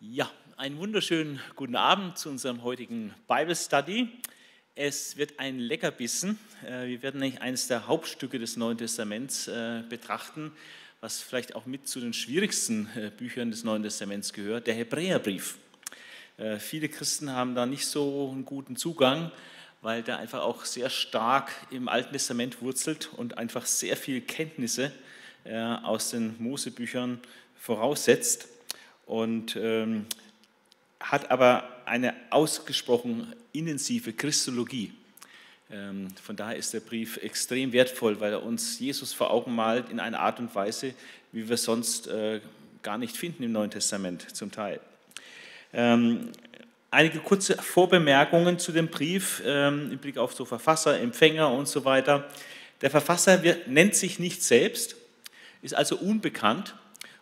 Ja, einen wunderschönen guten Abend zu unserem heutigen Bible Study. Es wird ein Leckerbissen. Äh, wir werden nämlich eines der Hauptstücke des Neuen Testaments äh, betrachten, was vielleicht auch mit zu den schwierigsten äh, Büchern des Neuen Testaments gehört, der Hebräerbrief. Viele Christen haben da nicht so einen guten Zugang, weil der einfach auch sehr stark im Alten Testament wurzelt und einfach sehr viele Kenntnisse aus den Mosebüchern voraussetzt und ähm, hat aber eine ausgesprochen intensive Christologie. Ähm, von daher ist der Brief extrem wertvoll, weil er uns Jesus vor Augen malt in einer Art und Weise, wie wir sonst äh, gar nicht finden im Neuen Testament zum Teil. Ähm, einige kurze Vorbemerkungen zu dem Brief ähm, im Blick auf so Verfasser, Empfänger und so weiter. Der Verfasser wird, nennt sich nicht selbst, ist also unbekannt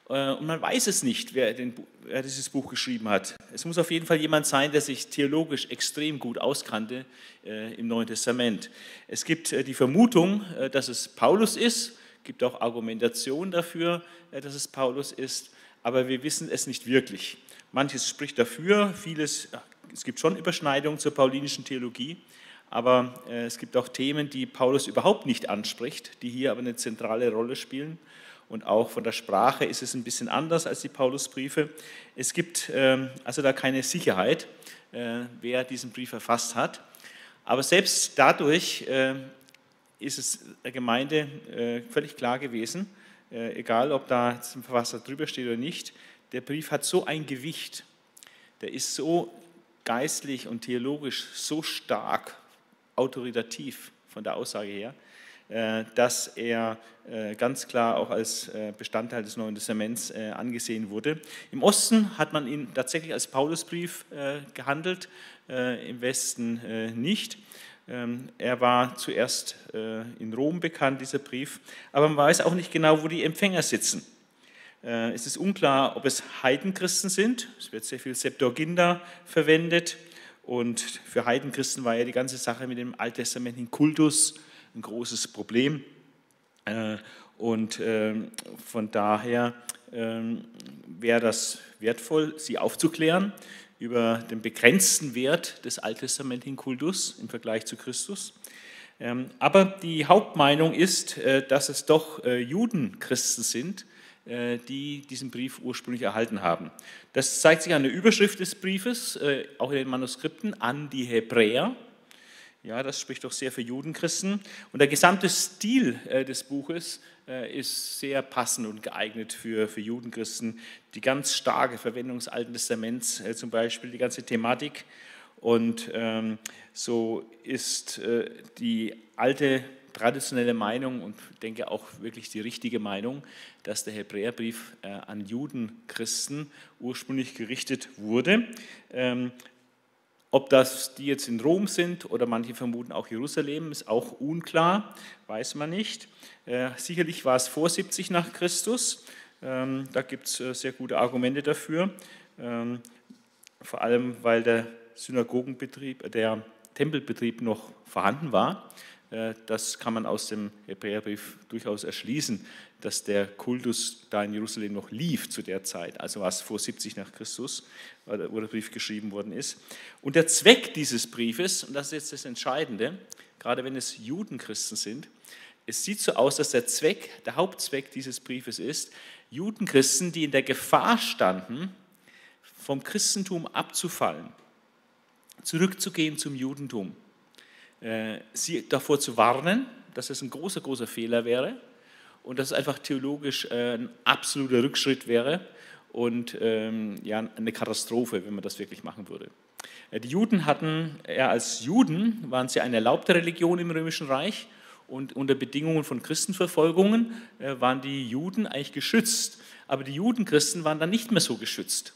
und man weiß es nicht, wer, den, wer, dieses Buch geschrieben hat. Es muss auf jeden Fall jemand sein, der sich theologisch extrem gut auskannte äh, im Neuen Testament. Es gibt äh, die Vermutung, äh, dass es Paulus ist. Es gibt auch Argumentation dafür, äh, dass es Paulus ist. Aber wir wissen es nicht wirklich. Manches spricht dafür, vieles, es gibt schon Überschneidungen zur paulinischen Theologie. Aber äh, es gibt auch Themen, die Paulus überhaupt nicht anspricht, die hier aber eine zentrale Rolle spielen und auch von der Sprache ist es ein bisschen anders als die Paulusbriefe. Es gibt ähm, also da keine Sicherheit, äh, wer diesen Brief verfasst hat. Aber selbst dadurch äh, ist es der Gemeinde äh, völlig klar gewesen, egal ob da ein Verfasser drüber steht oder nicht, der Brief hat so ein Gewicht, der ist so geistlich und theologisch so stark autoritativ von der Aussage her, dass er äh, ganz klar auch als äh, Bestandteil des Neuen Testaments angesehen wurde. Im Osten hat man ihn tatsächlich als Paulusbrief gehandelt, im Westen nicht. Ähm, er war zuerst in Rom bekannt, dieser Brief, aber man weiß auch nicht genau, wo die Empfänger sitzen. Es ist unklar, ob es Heidenchristen sind. Es wird sehr viel Septuaginta verwendet. Und für Heidenchristen war ja die ganze Sache mit dem alttestamentlichen Kultus ein großes Problem. Äh, und ähm, von daher ähm, wäre das wertvoll, sie aufzuklären über den begrenzten Wert des alttestamentlichen Kultus im Vergleich zu Christus. Ähm, aber die Hauptmeinung ist, äh, dass es doch äh, Judenchristen sind, die diesen Brief ursprünglich erhalten haben. Das zeigt sich an der Überschrift des Briefes, auch in den Manuskripten, an die Hebräer. Ja, das spricht doch sehr für Judenchristen. Und der gesamte Stil äh, des Buches äh, ist sehr passend und geeignet für, für Judenchristen. Die ganz starke Verwendung des Alten Testaments äh, zum Beispiel, die ganze Thematik. Und ähm, so ist die alte traditionelle Meinung und denke auch wirklich die richtige Meinung, dass der Hebräerbrief an Judenchristen ursprünglich gerichtet wurde. Ob das die jetzt in Rom sind oder manche vermuten auch Jerusalem, ist auch unklar, weiß man nicht. Äh, sicherlich war es vor 70 nach Christus. Ähm, da gibt es äh, sehr gute Argumente dafür. Ähm, vor allem, weil der Synagogenbetrieb, der Tempelbetrieb noch vorhanden war. Äh, das kann man aus dem Hebräerbrief durchaus erschließen, dass der Kultus da in Jerusalem noch lief zu der Zeit, also was vor 70 nach Christus, wo der Brief geschrieben worden ist. Und der Zweck dieses Briefes, und das ist jetzt das Entscheidende, gerade wenn es Judenchristen sind, es sieht so aus, dass der Zweck, der Hauptzweck dieses Briefes ist, Judenchristen, die in der Gefahr standen, vom Christentum abzufallen, zurückzugehen zum Judentum, äh, sie davor zu warnen, dass es ein großer, großer Fehler wäre und dass es einfach theologisch äh, ein absoluter Rückschritt wäre und ähm, ja, eine Katastrophe, wenn man das wirklich machen würde. Äh, die Juden hatten, ja, als Juden waren sie eine erlaubte Religion im Römischen Reich und unter Bedingungen von Christenverfolgungen waren die Juden eigentlich geschützt. Aber die Judenchristen waren dann nicht mehr so geschützt.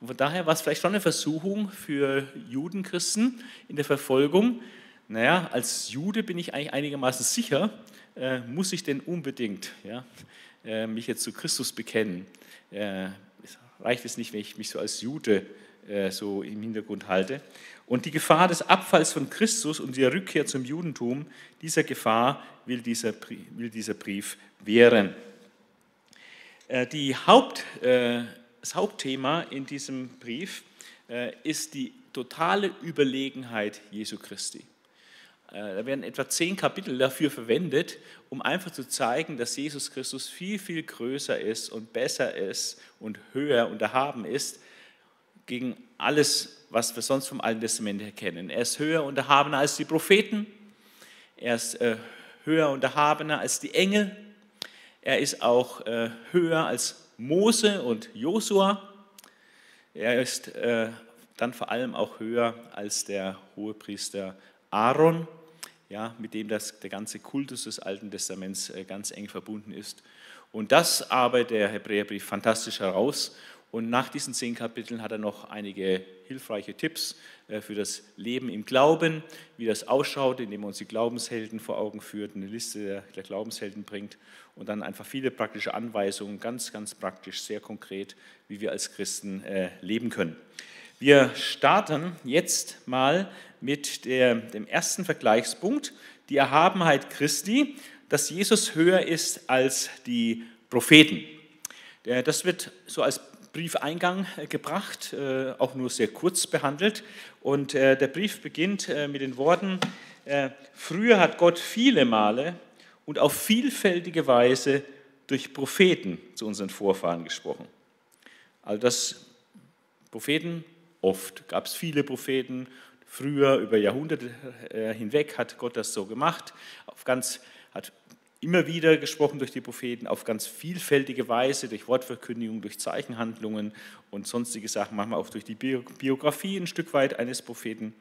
Und von daher war es vielleicht schon eine Versuchung für Judenchristen in der Verfolgung, naja, als Jude bin ich eigentlich einigermaßen sicher, äh, muss ich denn unbedingt ja, äh, mich jetzt zu Christus bekennen? Äh, reicht es nicht, wenn ich mich so als Jude äh, so im Hintergrund halte? Und die Gefahr des Abfalls von Christus und der Rückkehr zum Judentum, dieser Gefahr will dieser, will dieser Brief wehren. Äh, die Haupt äh, das Hauptthema in diesem Brief ist die totale Überlegenheit Jesu Christi. Äh, da werden etwa zehn Kapitel dafür verwendet, um einfach zu zeigen, dass Jesus Christus viel, viel größer ist und besser ist und höher und erhaben ist gegen alles, was wir sonst vom Alten Testament her kennen. Er ist höher und erhabener als die Propheten, er ist äh, höher und erhabener als die Engel, er ist auch äh, höher als Mose und Josua, er ist dann vor allem auch höher als der Hohepriester Aaron ja, mit dem das, der ganze Kultus des Alten Testaments äh, ganz eng verbunden ist. Und das arbeitet der Hebräerbrief fantastisch heraus. Und nach diesen zehn Kapiteln hat er noch einige hilfreiche Tipps äh, für das Leben im Glauben, wie das ausschaut, indem er uns die Glaubenshelden vor Augen führt, eine Liste der, Glaubenshelden bringt und dann einfach viele praktische Anweisungen, ganz, ganz praktisch, sehr konkret, wie wir als Christen äh, leben können. Wir starten jetzt mal mit der, dem ersten Vergleichspunkt, die Erhabenheit Christi, dass Jesus höher ist als die Propheten. Das wird so als Briefeingang äh, gebracht, äh, auch nur sehr kurz behandelt. Und äh, der Brief beginnt mit den Worten, früher hat Gott viele Male und auf vielfältige Weise durch Propheten zu unseren Vorfahren gesprochen. Also das Propheten, oft gab es viele Propheten Früher, über Jahrhunderte äh, hinweg, hat Gott das so gemacht, auf ganz, hat immer wieder gesprochen durch die Propheten, auf ganz vielfältige Weise, durch Wortverkündigung, durch Zeichenhandlungen und sonstige Sachen, manchmal auch durch die Biografie ein Stück weit eines Propheten.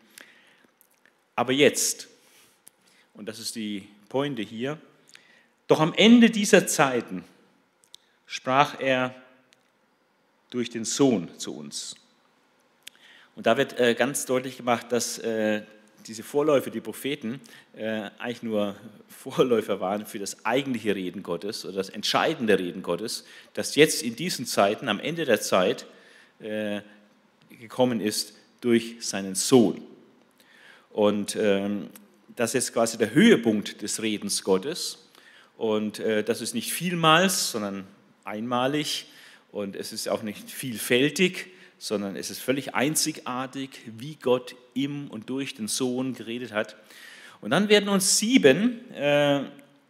Aber jetzt, und das ist die Pointe hier, doch am Ende dieser Zeiten sprach er durch den Sohn zu uns. Und da wird äh, ganz deutlich gemacht, dass äh, diese Vorläufe, die Propheten, äh, eigentlich nur Vorläufer waren für das eigentliche Reden Gottes oder das entscheidende Reden Gottes, das jetzt in diesen Zeiten, am Ende der Zeit, gekommen ist durch seinen Sohn. Und ähm, das ist quasi der Höhepunkt des Redens Gottes. Und das ist nicht vielmals, sondern einmalig. Und es ist auch nicht vielfältig, sondern es ist völlig einzigartig, wie Gott im und durch den Sohn geredet hat. Und dann werden uns sieben äh,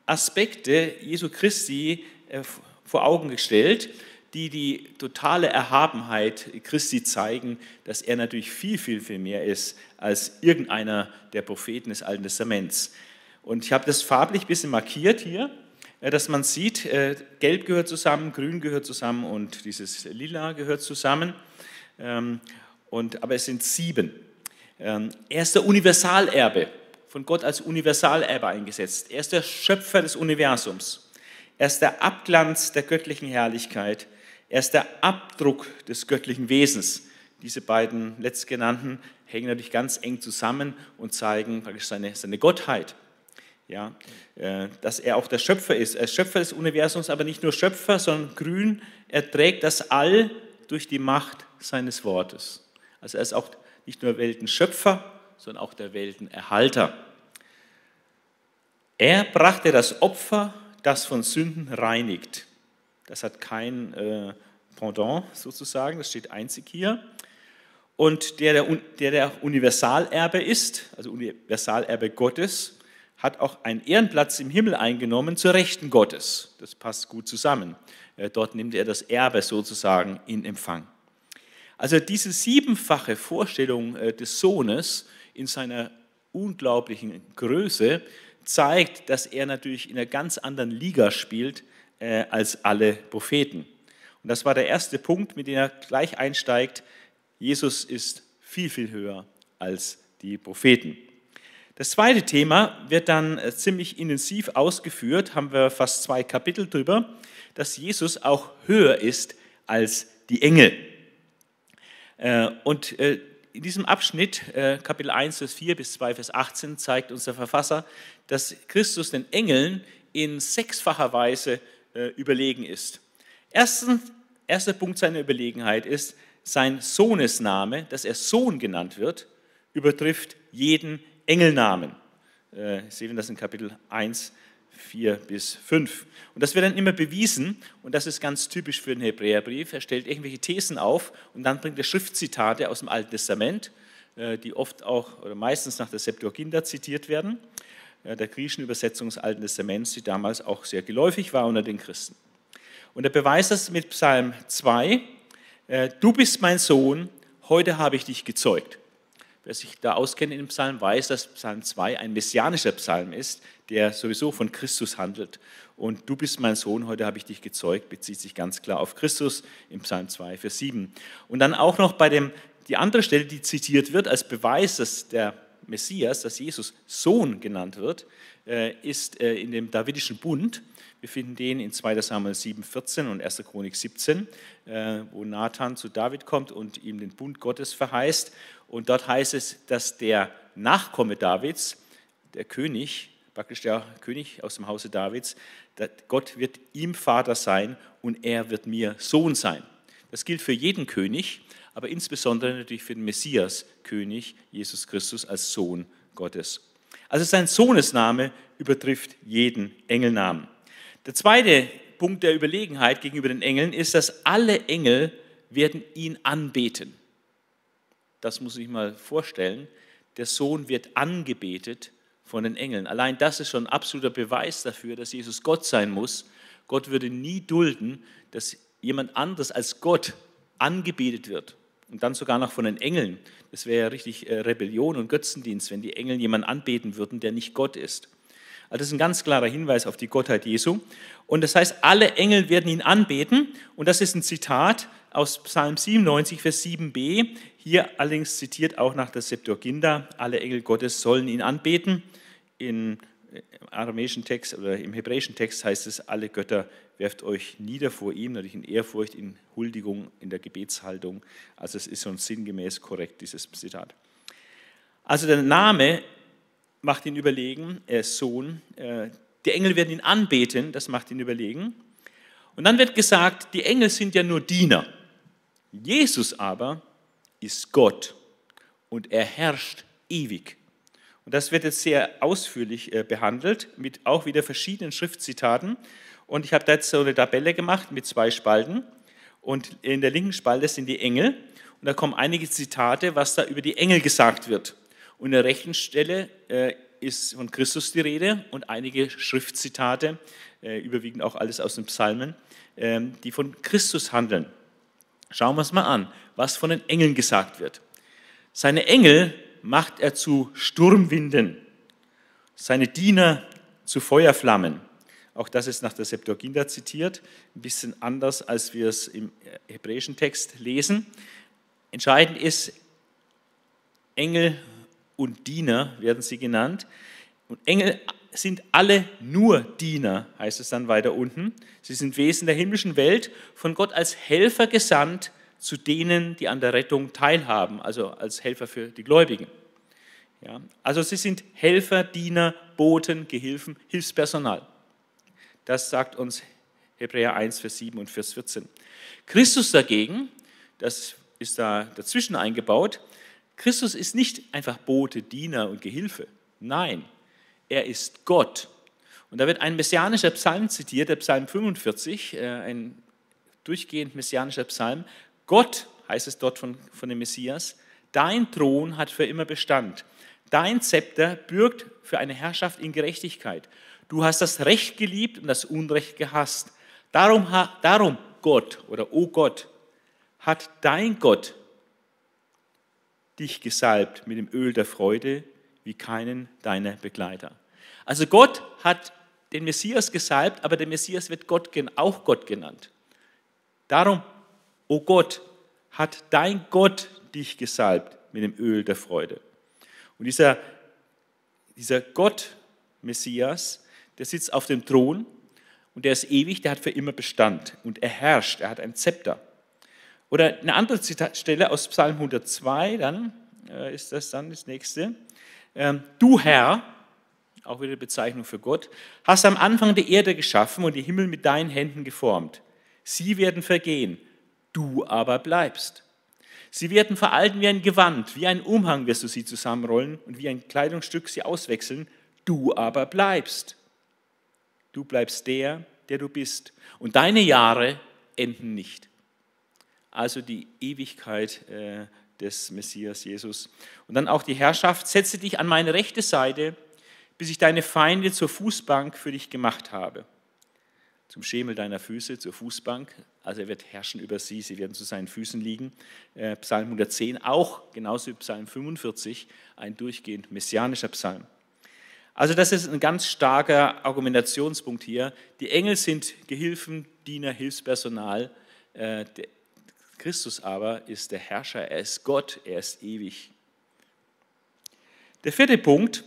Aspekte Jesu Christi äh, vor Augen gestellt, die die totale Erhabenheit Christi zeigen, dass er natürlich viel, viel, viel mehr ist als irgendeiner der Propheten des Alten Testaments. Und ich habe das farblich ein bisschen markiert hier, äh, dass man sieht, Gelb gehört zusammen, Grün gehört zusammen und dieses Lila gehört zusammen. Ähm, und, aber es sind sieben. Er ist der Universalerbe, von Gott als Universalerbe eingesetzt. Er ist der Schöpfer des Universums. Er ist der Abglanz der göttlichen Herrlichkeit. Er ist der Abdruck des göttlichen Wesens. Diese beiden letztgenannten hängen natürlich ganz eng zusammen und zeigen praktisch seine, seine Gottheit. Ja, äh, dass er auch der Schöpfer ist. Er ist Schöpfer des Universums, aber nicht nur Schöpfer, sondern grün. Er trägt das All durch die Macht seines Wortes. Also er ist auch nicht nur Weltenschöpfer, sondern auch der Weltenerhalter. Er brachte das Opfer, das von Sünden reinigt. Das hat kein äh, Pendant sozusagen, das steht einzig hier. Und der der, der Universalerbe ist, also Universalerbe Gottes, hat auch einen Ehrenplatz im Himmel eingenommen zur Rechten Gottes. Das passt gut zusammen. Äh, dort nimmt er das Erbe sozusagen in Empfang. Also diese siebenfache Vorstellung äh, des Sohnes in seiner unglaublichen Größe zeigt, dass er natürlich in einer ganz anderen Liga spielt äh, als alle Propheten. Und das war der erste Punkt, mit dem er gleich einsteigt. Jesus ist viel, viel höher als die Propheten. Das zweite Thema wird dann äh, ziemlich intensiv ausgeführt, haben wir fast zwei Kapitel drüber, dass Jesus auch höher ist als die Engel. Äh, und äh, in diesem Abschnitt, äh, Kapitel 1, Vers 4 bis 2, Vers 18, zeigt uns der Verfasser, dass Christus den Engeln in sechsfacher Weise überlegen ist. Erstens, erster Punkt seiner Überlegenheit ist, sein Sohnesname, dass er Sohn genannt wird, übertrifft jeden Engelnamen. Äh, sehen das in Kapitel 1, 4 bis 5. Und das wird dann immer bewiesen, und das ist ganz typisch für den Hebräerbrief. Er stellt irgendwelche Thesen auf und dann bringt er Schriftzitate aus dem Alten Testament, äh, die oft auch oder meistens nach der Septuaginta zitiert werden, äh, der griechischen Übersetzung des Alten Testaments, die damals auch sehr geläufig war unter den Christen. Und er beweist das mit Psalm 2, äh, du bist mein Sohn, heute habe ich dich gezeugt. Wer sich da auskennt in dem Psalm, weiß, dass Psalm 2 ein messianischer Psalm ist, der sowieso von Christus handelt. Und du bist mein Sohn, heute habe ich dich gezeugt, bezieht sich ganz klar auf Christus im Psalm 2, Vers 7. Und dann auch noch bei dem, die andere Stelle, die zitiert wird als Beweis, dass der Messias, dass Jesus Sohn genannt wird, äh, ist äh, in dem Davidischen Bund. Wir finden den in 2 Samuel 7, 14 und 1. Chronik 17, äh, wo Nathan zu David kommt und ihm den Bund Gottes verheißt. Und dort heißt es, dass der Nachkomme Davids, der König, praktisch der König aus dem Hause Davids, Gott wird ihm Vater sein und er wird mir Sohn sein. Das gilt für jeden König, aber insbesondere natürlich für den Messias, König Jesus Christus als Sohn Gottes. Also sein Sohnesname übertrifft jeden Engelnamen. Der zweite Punkt der Überlegenheit gegenüber den Engeln ist, dass alle Engel werden ihn anbeten. Das muss ich mal vorstellen. Der Sohn wird angebetet von den Engeln. Allein das ist schon ein absoluter Beweis dafür, dass Jesus Gott sein muss. Gott würde nie dulden, dass jemand anderes als Gott angebetet wird. Und dann sogar noch von den Engeln. Das wäre ja richtig äh, Rebellion und Götzendienst, wenn die Engel jemanden anbeten würden, der nicht Gott ist. Also das ist ein ganz klarer Hinweis auf die Gottheit Jesu. Und das heißt, alle Engel werden ihn anbeten. Und das ist ein Zitat aus Psalm 97, Vers 7b. Hier allerdings zitiert auch nach der Septuaginta, alle Engel Gottes sollen ihn anbeten. In, Im aramäischen Text oder im hebräischen Text heißt es, alle Götter werft euch nieder vor ihm, natürlich in Ehrfurcht, in Huldigung, in der Gebetshaltung. Also es ist schon sinngemäß korrekt, dieses Zitat. Also der Name macht ihn überlegen, er ist Sohn. Äh, die Engel werden ihn anbeten, das macht ihn überlegen. Und dann wird gesagt, die Engel sind ja nur Diener. Jesus aber ist Gott und er herrscht ewig. Und das wird jetzt sehr ausführlich äh, behandelt, mit auch wieder verschiedenen Schriftzitaten. Und ich habe da jetzt so eine Tabelle gemacht mit zwei Spalten. Und in der linken Spalte sind die Engel. Und da kommen einige Zitate, was da über die Engel gesagt wird. Und in der rechten Stelle äh, ist von Christus die Rede und einige Schriftzitate, äh, überwiegend auch alles aus den Psalmen, äh, die von Christus handeln. Schauen wir uns mal an, was von den Engeln gesagt wird. Seine Engel macht er zu Sturmwinden, seine Diener zu Feuerflammen. Auch das ist nach der Septuaginta zitiert, ein bisschen anders, als wir es im hebräischen Text lesen. Entscheidend ist, Engel und Diener werden sie genannt. Und Engel sind alle nur Diener, heißt es dann weiter unten. Sie sind Wesen der himmlischen Welt, von Gott als Helfer gesandt zu denen, die an der Rettung teilhaben, also als Helfer für die Gläubigen. Ja, also sie sind Helfer, Diener, Boten, Gehilfen, Hilfspersonal. Das sagt uns Hebräer 1, Vers 7 und Vers 14. Christus dagegen, das ist da dazwischen eingebaut, Christus ist nicht einfach Bote, Diener und Gehilfe. Nein, er ist Gott. Und da wird ein messianischer Psalm zitiert, der Psalm 45, äh, ein durchgehend messianischer Psalm. Gott, heißt es dort von, von dem Messias, dein Thron hat für immer Bestand. Dein Zepter bürgt für eine Herrschaft in Gerechtigkeit. Du hast das Recht geliebt und das Unrecht gehasst. Darum, darum Gott oder O oh Gott, hat dein Gott dich gesalbt mit dem Öl der Freude wie keinen deiner Begleiter. Also Gott hat den Messias gesalbt, aber der Messias wird Gott, auch Gott genannt. Darum, o oh Gott, hat dein Gott dich gesalbt mit dem Öl der Freude. Und dieser, dieser Gott, Messias, der sitzt auf dem Thron und der ist ewig, der hat für immer Bestand und er herrscht, er hat ein Zepter. Oder eine andere Zitatstelle aus Psalm 102, dann äh, ist das dann das nächste. Ähm, du Herr, auch wieder Bezeichnung für Gott, hast am Anfang die Erde geschaffen und die Himmel mit deinen Händen geformt. Sie werden vergehen, du aber bleibst. Sie werden veralten wie ein Gewand, wie ein Umhang wirst du sie zusammenrollen und wie ein Kleidungsstück sie auswechseln, du aber bleibst. du bleibst der, der du bist. Und deine Jahre enden nicht. Also die Ewigkeit äh, des Messias Jesus. Und dann auch die Herrschaft, setze dich an meine rechte Seite, bis ich deine Feinde zur Fußbank für dich gemacht habe. Zum Schemel deiner Füße, zur Fußbank. Also er wird herrschen über sie, sie werden zu seinen Füßen liegen. Äh, Psalm 110 auch, genauso wie Psalm 45, ein durchgehend messianischer Psalm. Also das ist ein ganz starker Argumentationspunkt hier. Die Engel sind Gehilfen, Diener, Hilfspersonal. Äh, Christus aber ist der Herrscher, er ist Gott, er ist ewig. Der vierte Punkt,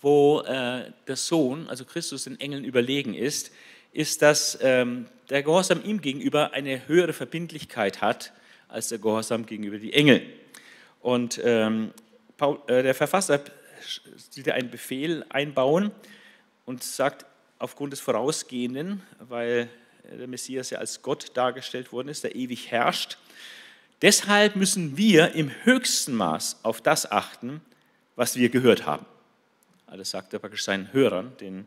wo äh, der Sohn, also Christus, den Engeln überlegen ist, ist, dass ähm, der Gehorsam ihm gegenüber eine höhere Verbindlichkeit hat als der Gehorsam gegenüber die Engel. Und ähm, Paul, äh, der Verfasser sieht einen Befehl einbauen und sagt, aufgrund des Vorausgehenden, weil der Messias ja als Gott dargestellt worden ist, der ewig herrscht. Deshalb müssen wir im höchsten Maß auf das achten, was wir gehört haben. Das sagt er praktisch seinen Hörern, den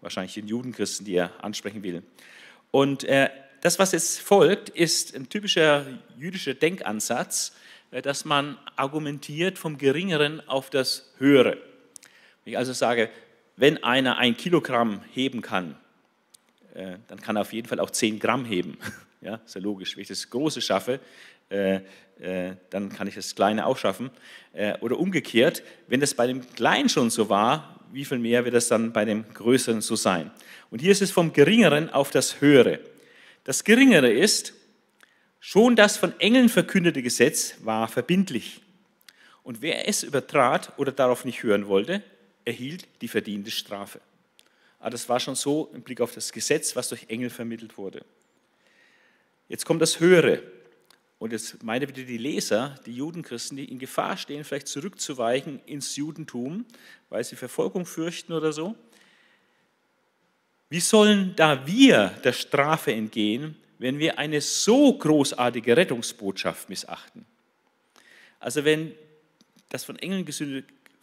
wahrscheinlich den Judenchristen, die er ansprechen will. Und äh, das, was jetzt folgt, ist ein typischer jüdischer Denkansatz, äh, dass man argumentiert vom Geringeren auf das Höhere. Wenn ich also sage, wenn einer ein Kilogramm heben kann, äh, dann kann er auf jeden Fall auch 10 Gramm heben. Ja, ist ja logisch. Wenn ich das Große schaffe, äh, äh, dann kann ich das Kleine auch schaffen. Oder umgekehrt, wenn das bei dem Kleinen schon so war, wie viel mehr wird das dann bei dem Größeren so sein? Und hier ist es vom Geringeren auf das Höhere. Das Geringere ist, schon das von Engeln verkündete Gesetz war verbindlich. Und wer es übertrat oder darauf nicht hören wollte, erhielt die verdiente Strafe. Aber ah, das war schon so im Blick auf das Gesetz, was durch Engel vermittelt wurde. Jetzt kommt das Höhere. Und jetzt meine bitte die Leser, die Judenchristen, die in Gefahr stehen, vielleicht zurückzuweichen ins Judentum, weil sie Verfolgung fürchten oder so. Wie sollen da wir der Strafe entgehen, wenn wir eine so großartige Rettungsbotschaft missachten? Also wenn das von Engeln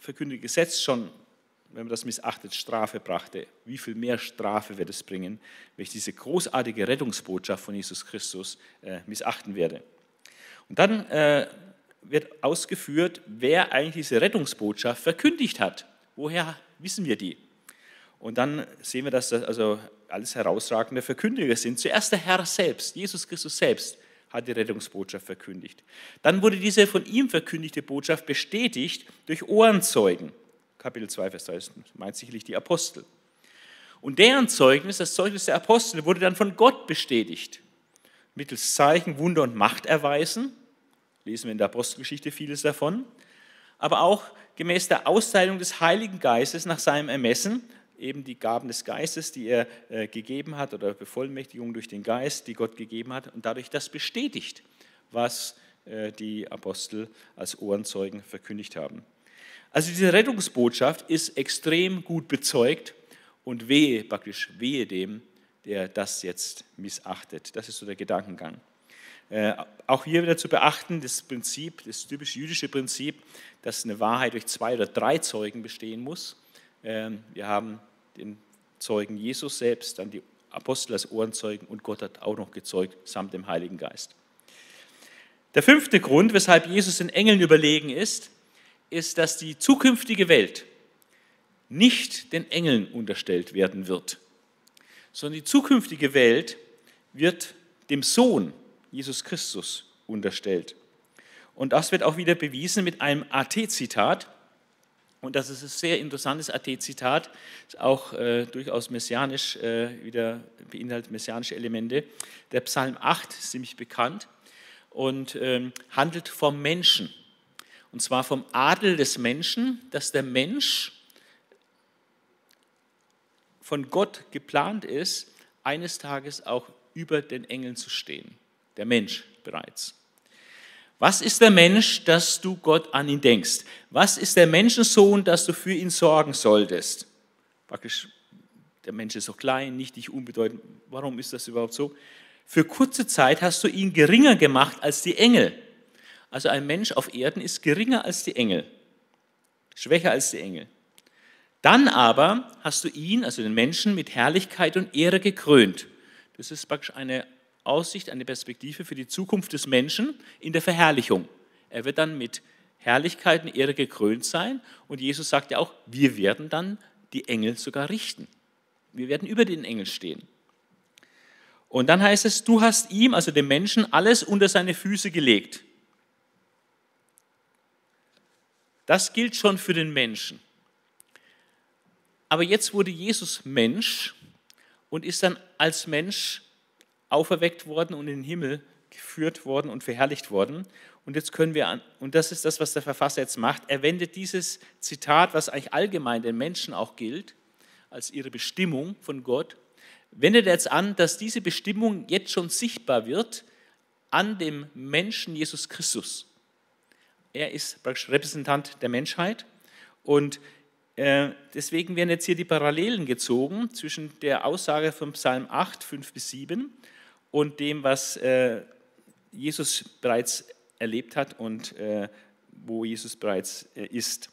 verkündete Gesetz schon wenn man das missachtet, Strafe brachte, wie viel mehr Strafe wird es bringen, wenn ich diese großartige Rettungsbotschaft von Jesus Christus äh, missachten werde. Und dann äh, wird ausgeführt, wer eigentlich diese Rettungsbotschaft verkündigt hat. Woher wissen wir die? Und dann sehen wir, dass das also alles herausragende Verkündiger sind. Zuerst der Herr selbst, Jesus Christus selbst, hat die Rettungsbotschaft verkündigt. Dann wurde diese von ihm verkündigte Botschaft bestätigt durch Ohrenzeugen. Kapitel 2, Vers 3, das meint sicherlich die Apostel. Und deren Zeugnis, das Zeugnis der Apostel, wurde dann von Gott bestätigt. Mittels Zeichen, Wunder und Macht erweisen. Lesen wir in der Apostelgeschichte vieles davon. Aber auch gemäß der Austeilung des Heiligen Geistes nach seinem Ermessen, eben die Gaben des Geistes, die er äh, gegeben hat, oder Bevollmächtigung durch den Geist, die Gott gegeben hat, und dadurch das bestätigt, was äh, die Apostel als Ohrenzeugen verkündigt haben. Also diese Rettungsbotschaft ist extrem gut bezeugt und wehe, praktisch wehe dem, der das jetzt missachtet. Das ist so der Gedankengang. Äh, auch hier wieder zu beachten, das Prinzip, das typisch jüdische Prinzip, dass eine Wahrheit durch zwei oder drei Zeugen bestehen muss. Äh, wir haben den Zeugen Jesus selbst, dann die Apostel als Ohrenzeugen und Gott hat auch noch gezeugt, samt dem Heiligen Geist. Der fünfte Grund, weshalb Jesus den Engeln überlegen ist, ist, dass die zukünftige Welt nicht den Engeln unterstellt werden wird, sondern die zukünftige Welt wird dem Sohn Jesus Christus unterstellt. Und das wird auch wieder bewiesen mit einem AT-Zitat. Und das ist ein sehr interessantes AT-Zitat, auch äh, durchaus messianisch, äh, wieder beinhaltet messianische Elemente. Der Psalm 8 ist ziemlich bekannt und ähm, handelt vom Menschen. Und zwar vom Adel des Menschen, dass der Mensch von Gott geplant ist, eines Tages auch über den Engeln zu stehen. Der Mensch bereits. Was ist der Mensch, dass du Gott an ihn denkst? Was ist der Menschensohn, dass du für ihn sorgen solltest? Praktisch, der Mensch ist so klein, nicht dich unbedeutend. Warum ist das überhaupt so? Für kurze Zeit hast du ihn geringer gemacht als die Engel. Also ein Mensch auf Erden ist geringer als die Engel, schwächer als die Engel. Dann aber hast du ihn, also den Menschen, mit Herrlichkeit und Ehre gekrönt. Das ist praktisch eine Aussicht, eine Perspektive für die Zukunft des Menschen in der Verherrlichung. Er wird dann mit Herrlichkeit und Ehre gekrönt sein und Jesus sagt ja auch, wir werden dann die Engel sogar richten. Wir werden über den Engel stehen. Und dann heißt es, du hast ihm, also dem Menschen, alles unter seine Füße gelegt. Das gilt schon für den Menschen. Aber jetzt wurde Jesus Mensch und ist dann als Mensch auferweckt worden und in den Himmel geführt worden und verherrlicht worden. Und jetzt können wir, an, und das ist das, was der Verfasser jetzt macht, er wendet dieses Zitat, was eigentlich allgemein den Menschen auch gilt, als ihre Bestimmung von Gott, wendet er jetzt an, dass diese Bestimmung jetzt schon sichtbar wird an dem Menschen Jesus Christus. Er ist praktisch Repräsentant der Menschheit und äh, deswegen werden jetzt hier die Parallelen gezogen zwischen der Aussage von Psalm 8, 5 bis 7 und dem, was äh, Jesus bereits erlebt hat und äh, wo Jesus bereits ist.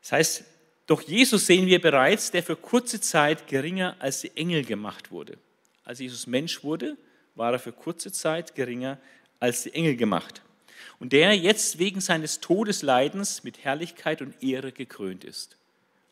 Das heißt, doch Jesus sehen wir bereits, der für kurze Zeit geringer als die Engel gemacht wurde. Als Jesus Mensch wurde, war er für kurze Zeit geringer als die Engel gemacht. Und der jetzt wegen seines Todesleidens mit Herrlichkeit und Ehre gekrönt ist.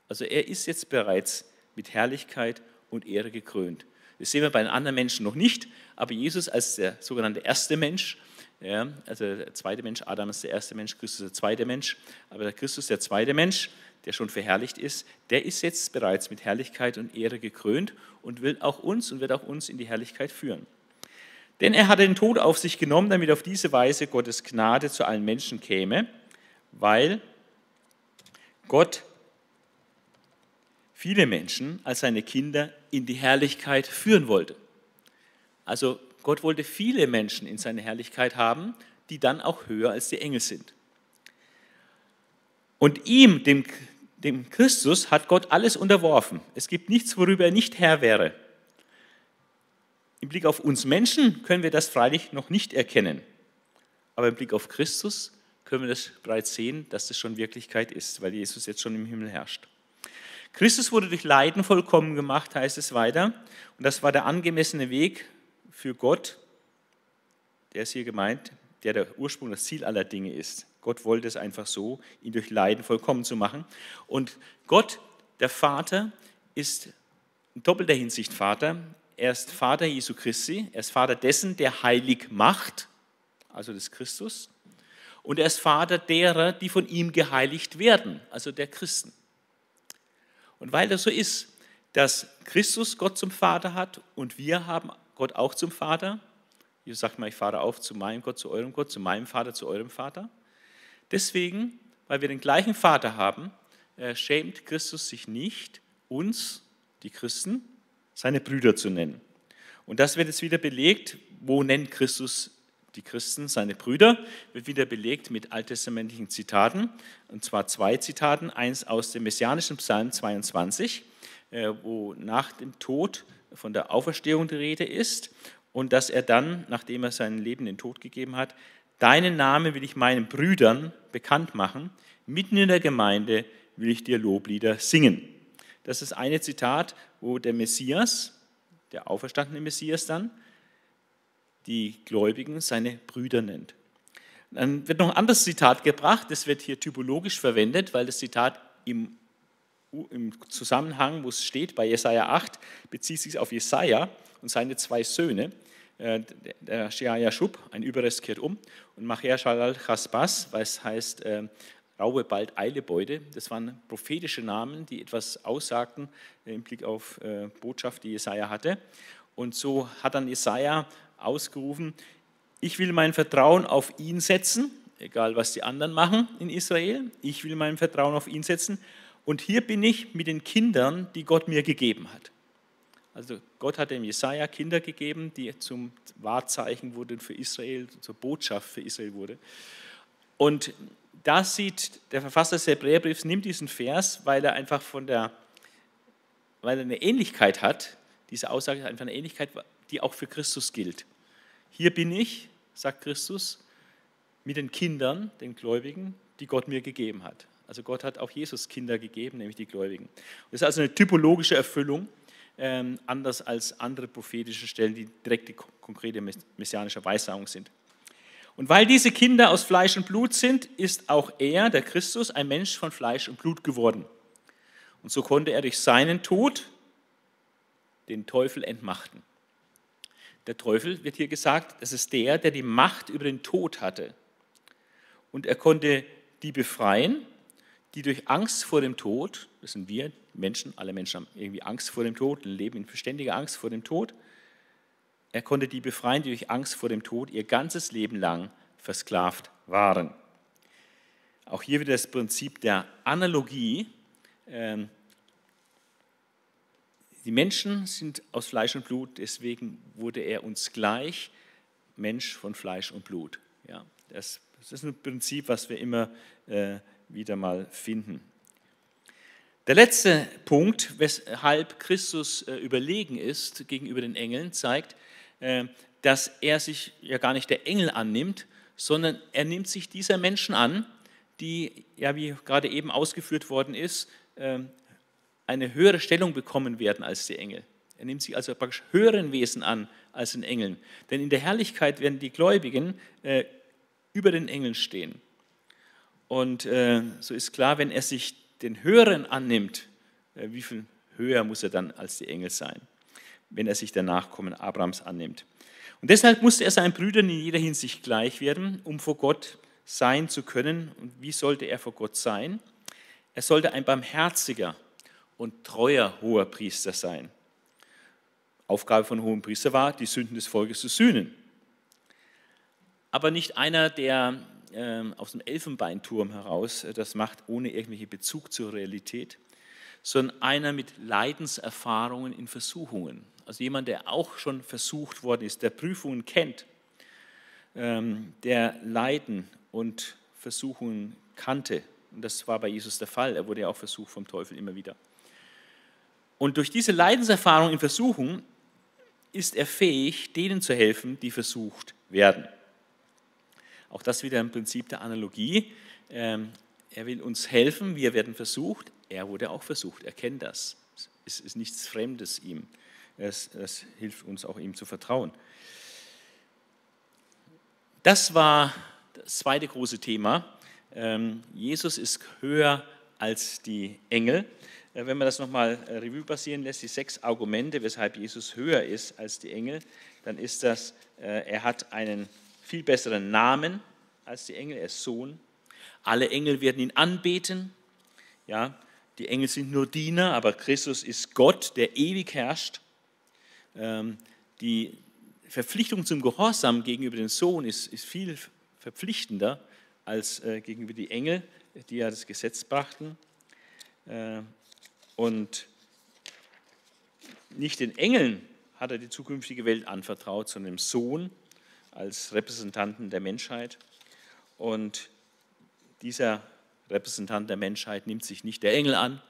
Also er ist jetzt bereits mit Herrlichkeit und Ehre gekrönt. Das sehen wir bei den anderen Menschen noch nicht, aber Jesus als der sogenannte erste Mensch, ja, also der zweite Mensch, Adam ist der erste Mensch, Christus der zweite Mensch, aber der Christus der zweite Mensch, der schon verherrlicht ist, der ist jetzt bereits mit Herrlichkeit und Ehre gekrönt und will auch uns und wird auch uns in die Herrlichkeit führen. Denn er hat den Tod auf sich genommen, damit auf diese Weise Gottes Gnade zu allen Menschen käme, weil Gott viele Menschen als seine Kinder in die Herrlichkeit führen wollte. Also Gott wollte viele Menschen in seine Herrlichkeit haben, die dann auch höher als die Engel sind. Und ihm, dem dem Christus hat Gott alles unterworfen. Es gibt nichts, worüber er nicht Herr wäre. Im Blick auf uns Menschen können wir das freilich noch nicht erkennen. Aber im Blick auf Christus können wir das bereits sehen, dass das schon Wirklichkeit ist, weil Jesus jetzt schon im Himmel herrscht. Christus wurde durch Leiden vollkommen gemacht, heißt es weiter. Und das war der angemessene Weg für Gott, der ist hier gemeint, der der Ursprung, das Ziel aller Dinge ist. Gott wollte es einfach so, ihn durch Leiden vollkommen zu machen. Und Gott, der Vater, ist in doppelter Hinsicht Vater. Er ist Vater Jesu Christi, er ist Vater dessen, der heilig macht, also des Christus. Und er ist Vater derer, die von ihm geheiligt werden, also der Christen. Und weil das so ist, dass Christus Gott zum Vater hat und wir haben Gott auch zum Vater, Jesus sagt mal, ich fahre auf zu meinem Gott, zu eurem Gott, zu meinem Vater, zu eurem Vater. Deswegen, weil wir den gleichen Vater haben, äh, schämt Christus sich nicht, uns, die Christen, seine Brüder zu nennen. Und das wird jetzt wieder belegt, wo nennt Christus die Christen seine Brüder, wird wieder belegt mit alttestamentlichen Zitaten, und zwar zwei Zitaten, eins aus dem messianischen Psalm 22, äh, wo nach dem Tod von der Auferstehung die Rede ist und dass er dann, nachdem er sein Leben den Tod gegeben hat, deinen Namen will ich meinen Brüdern bekannt machen, mitten in der Gemeinde will ich dir Loblieder singen. Das ist eine Zitat, wo der Messias, der auferstandene Messias dann, die Gläubigen seine Brüder nennt. Dann wird noch ein anderes Zitat gebracht, das wird hier typologisch verwendet, weil das Zitat im, im Zusammenhang, wo es steht, bei Jesaja 8, bezieht sich auf Jesaja und seine zwei Söhne. Äh, der Shea Yashub, ein Überrest kehrt um, und Macher Shalal Chasbas, was heißt äh, Raube bald, eile Beute. Das waren prophetische Namen, die etwas aussagten im Blick auf äh, Botschaft, die Jesaja hatte. Und so hat dann Jesaja ausgerufen: Ich will mein Vertrauen auf ihn setzen, egal was die anderen machen in Israel. Ich will mein Vertrauen auf ihn setzen. Und hier bin ich mit den Kindern, die Gott mir gegeben hat. Also Gott hat dem Jesaja Kinder gegeben, die zum Wahrzeichen wurden für Israel, zur Botschaft für Israel wurde. Und da sieht der Verfasser des Hebräerbriefs, nimmt diesen Vers, weil er einfach von der, weil er eine Ähnlichkeit hat, diese Aussage hat einfach eine Ähnlichkeit, die auch für Christus gilt. Hier bin ich, sagt Christus, mit den Kindern, den Gläubigen, die Gott mir gegeben hat. Also Gott hat auch Jesus Kinder gegeben, nämlich die Gläubigen. Das ist also eine typologische Erfüllung, ähm, anders als andere prophetische Stellen, die direkte, konkrete messianische Weissagung sind. Und weil diese Kinder aus Fleisch und Blut sind, ist auch er, der Christus, ein Mensch von Fleisch und Blut geworden. Und so konnte er durch seinen Tod den Teufel entmachten. Der Teufel wird hier gesagt, das ist der, der die Macht über den Tod hatte. Und er konnte die befreien, die durch Angst vor dem Tod, das sind wir Menschen, alle Menschen haben irgendwie Angst vor dem Tod, leben in verständiger Angst vor dem Tod. Er konnte die befreien, die durch Angst vor dem Tod ihr ganzes Leben lang versklavt waren. Auch hier wieder das Prinzip der Analogie. Ähm, die Menschen sind aus Fleisch und Blut, deswegen wurde er uns gleich, Mensch von Fleisch und Blut. Ja, das, das ist ein Prinzip, was wir immer äh, wieder mal finden. Der letzte Punkt, weshalb Christus äh, überlegen ist gegenüber den Engeln, zeigt, dass er sich ja gar nicht der Engel annimmt, sondern er nimmt sich dieser Menschen an, die, ja, wie gerade eben ausgeführt worden ist, äh, eine höhere Stellung bekommen werden als die Engel. Er nimmt sich also praktisch höheren Wesen an als den Engeln. Denn in der Herrlichkeit werden die Gläubigen über den Engeln stehen. Und äh, so ist klar, wenn er sich den Höheren annimmt, äh, wie viel höher muss er dann als die Engel sein, wenn er sich der Nachkommen Abrahams annimmt. Und deshalb musste er seinen Brüdern in jeder Hinsicht gleich werden, um vor Gott sein zu können. Und wie sollte er vor Gott sein? Er sollte ein barmherziger und treuer hoher Priester sein. Aufgabe von hohem Priester war, die Sünden des Volkes zu sühnen. Aber nicht einer, der ähm, aus dem Elfenbeinturm heraus äh, das macht, ohne irgendwelchen Bezug zur Realität, sondern einer mit Leidenserfahrungen in Versuchungen. Also jemand, der auch schon versucht worden ist, der Prüfungen kennt, ähm, der Leiden und Versuchungen kannte. Und das war bei Jesus der Fall. Er wurde ja auch versucht vom Teufel immer wieder. Und durch diese Leidenserfahrung in Versuchung ist er fähig, denen zu helfen, die versucht werden. Auch das wieder im Prinzip der Analogie. Ähm, er will uns helfen, wir werden versucht. Er wurde auch versucht, er kennt das. Es ist nichts Fremdes ihm. Es, es hilft uns auch ihm zu vertrauen. Das war das zweite große Thema. Ähm, Jesus ist höher als die Engel. Äh, wenn man das nochmal äh, Revue passieren lässt, die sechs Argumente, weshalb Jesus höher ist als die Engel, dann ist das, äh, er hat einen viel besseren Namen als die Engel, er ist Sohn. Alle Engel werden ihn anbeten. Ja, die Engel sind nur Diener, aber Christus ist Gott, der ewig herrscht. Ähm, die Verpflichtung zum Gehorsam gegenüber dem Sohn ist, ist viel verpflichtender als äh, gegenüber die Engel, die ja das Gesetz brachten. Äh, und nicht den Engeln hat er die zukünftige Welt anvertraut, sondern dem Sohn als Repräsentanten der Menschheit. Und dieser Repräsentant der Menschheit nimmt sich nicht der Engel an,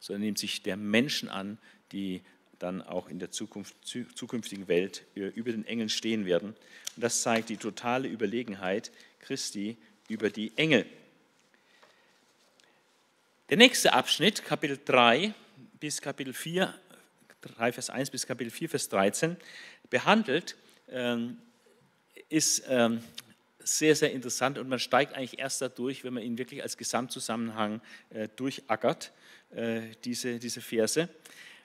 sondern nimmt sich der Menschen an, die dann auch in der Zukunft, zukünftigen Welt über den Engeln stehen werden. Und das zeigt die totale Überlegenheit Christi über die Engel. Der nächste Abschnitt, Kapitel 3 bis Kapitel 4, 3 Vers 1 bis Kapitel 4 Vers 13, behandelt ähm, ist ähm, sehr, sehr interessant und man steigt eigentlich erst dadurch, wenn man ihn wirklich als Gesamtzusammenhang äh, durchackert, äh, diese, diese Verse.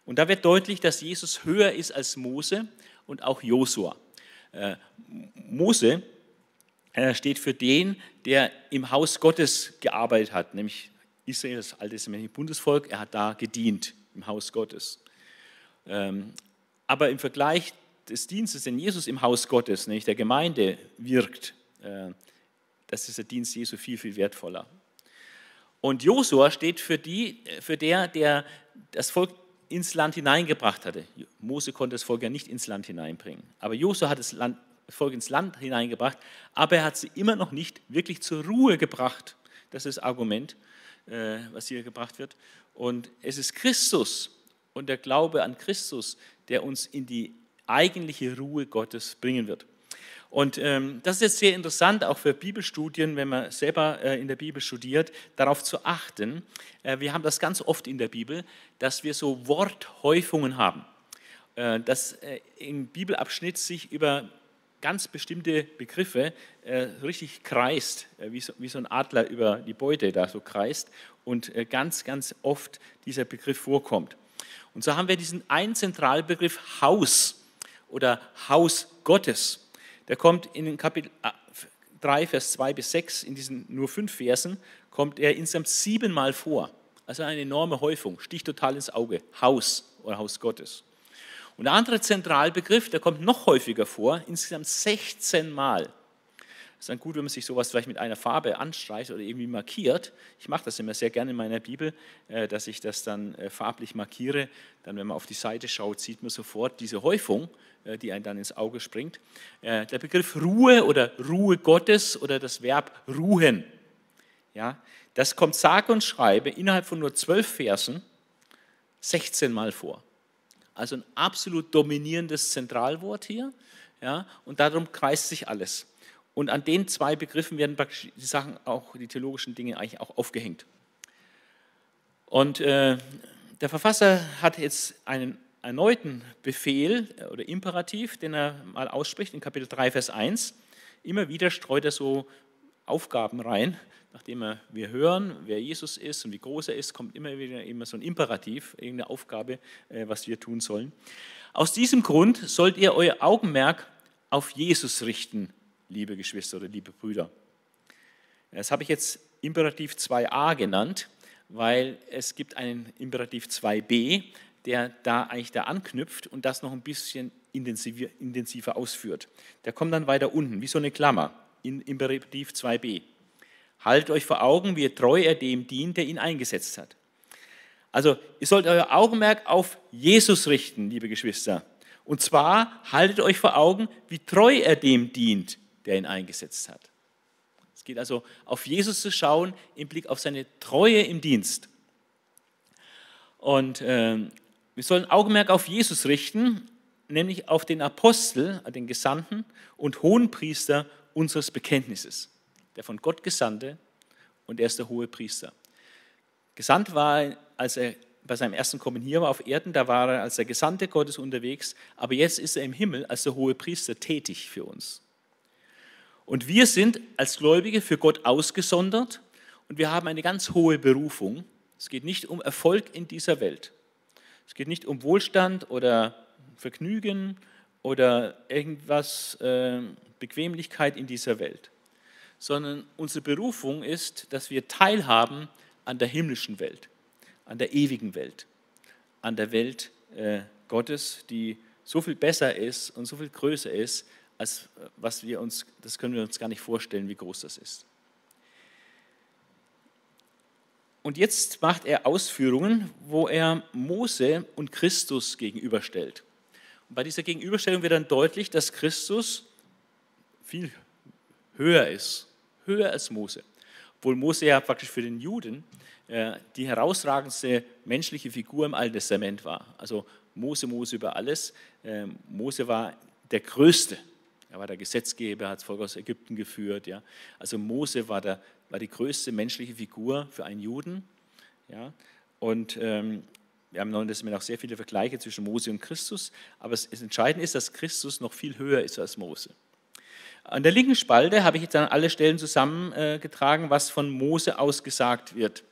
Und da wird deutlich, dass Jesus höher ist als Mose und auch Josua. Äh, Mose äh, steht für den, der im Haus Gottes gearbeitet hat, nämlich Israel, das alte Bundesvolk, er hat da gedient im Haus Gottes. Ähm, aber im Vergleich des Dienstes, den Jesus im Haus Gottes, nämlich der Gemeinde wirkt, äh, das ist der Dienst Jesu viel, viel wertvoller. Und Josua steht für, die, für der, der das Volk ins Land hineingebracht hatte. Mose konnte das Volk ja nicht ins Land hineinbringen. Aber Josua hat das, Land, Volk ins Land hineingebracht, aber er hat sie immer noch nicht wirklich zur Ruhe gebracht. Das ist das Argument, äh, was hier gebracht wird. Und es ist Christus und der Glaube an Christus, der uns in die eigentliche Ruhe Gottes bringen wird. Und ähm, das ist jetzt sehr interessant, auch für Bibelstudien, wenn man selber äh, in der Bibel studiert, darauf zu achten. Äh, wir haben das ganz oft in der Bibel, dass wir so Worthäufungen haben. Äh, dass äh, im Bibelabschnitt sich über ganz bestimmte Begriffe äh, richtig kreist, äh, wie so, wie, so, ein Adler über die Beute da so kreist und ganz, ganz oft dieser Begriff vorkommt. Und so haben wir diesen einen Zentralbegriff Haus oder Haus Gottes. Der kommt in Kapitel 3, äh, Vers 2 bis 6, in diesen nur fünf Versen, kommt er insgesamt siebenmal vor. Also eine enorme Häufung, sticht total ins Auge. Haus oder Haus Gottes. Und der andere Zentralbegriff, der kommt noch häufiger vor, insgesamt 16 Mal. Es ist dann gut, wenn man sich sowas vielleicht mit einer Farbe anstreicht oder irgendwie markiert. Ich mache das immer sehr gerne in meiner Bibel, äh, dass ich das dann äh, farblich markiere. Dann, wenn man auf die Seite schaut, sieht man sofort diese Häufung, äh, die einem dann ins Auge springt. Der Begriff Ruhe oder Ruhe Gottes oder das Verb ruhen, ja, das kommt sage und schreibe innerhalb von nur zwölf Versen 16 Mal vor. Also ein absolut dominierendes Zentralwort hier. Ja, und darum kreist sich alles. Und an den zwei Begriffen werden die Sachen auch, die theologischen Dinge eigentlich auch aufgehängt. Und äh, der Verfasser hat jetzt einen erneuten Befehl äh, oder Imperativ, den er mal ausspricht in Kapitel 3, Vers 1. Immer wieder streut er so Aufgaben rein, nachdem wir hören, wer Jesus ist und wie groß er ist, kommt immer wieder immer so ein Imperativ, irgendeine Aufgabe, äh, was wir tun sollen. Aus diesem Grund sollt ihr euer Augenmerk auf Jesus richten, liebe Geschwister oder liebe Brüder. Das habe ich jetzt Imperativ 2a genannt, weil es gibt einen Imperativ 2b, der da eigentlich da anknüpft und das noch ein bisschen intensiver, ausführt. Der kommt dann weiter unten, wie so eine Klammer, in Imperativ 2b. Haltet euch vor Augen, wie treu er dem dient, der ihn eingesetzt hat. Also, ihr sollt euer Augenmerk auf Jesus richten, liebe Geschwister. Und zwar haltet euch vor Augen, wie treu er dem dient, der ihn eingesetzt hat. Es geht also auf Jesus zu schauen im Blick auf seine Treue im Dienst. Und äh, wir sollen Augenmerk auf Jesus richten, nämlich auf den Apostel, den Gesandten und Hohenpriester unseres Bekenntnisses. Der von Gott Gesandte und er ist der hohe Priester. Gesandt war als er bei seinem ersten Kommen hier war auf Erden, da war er als der Gesandte Gottes unterwegs, aber jetzt ist er im Himmel als der hohe Priester tätig für uns. Und wir sind als Gläubige für Gott ausgesondert und wir haben eine ganz hohe Berufung. Es geht nicht um Erfolg in dieser Welt. Es geht nicht um Wohlstand oder Vergnügen oder irgendwas, äh, Bequemlichkeit in dieser Welt, sondern unsere Berufung ist, dass wir teilhaben an der himmlischen Welt, an der ewigen Welt, an der Welt äh, Gottes, die so viel besser ist und so viel größer ist, als was wir uns, das können wir uns gar nicht vorstellen, wie groß das ist. Und jetzt macht er Ausführungen, wo er Mose und Christus gegenüberstellt. Und bei dieser Gegenüberstellung wird dann deutlich, dass Christus viel höher ist, höher als Mose. Obwohl Mose ja praktisch für den Juden äh, die herausragendste menschliche Figur im Alten Testament war. Also Mose, Mose über alles. Ähm, Mose war der Größte er war der Gesetzgeber, hat das Volk aus Ägypten geführt. Ja. Also Mose war, der, war die größte menschliche Figur für einen Juden. Ja. Und ähm, wir haben im Neuen Testament auch sehr viele Vergleiche zwischen Mose und Christus. Aber es, es entscheidend ist, dass Christus noch viel höher ist als Mose. An der linken Spalte habe ich jetzt an alle Stellen zusammengetragen, was von Mose aus gesagt wird.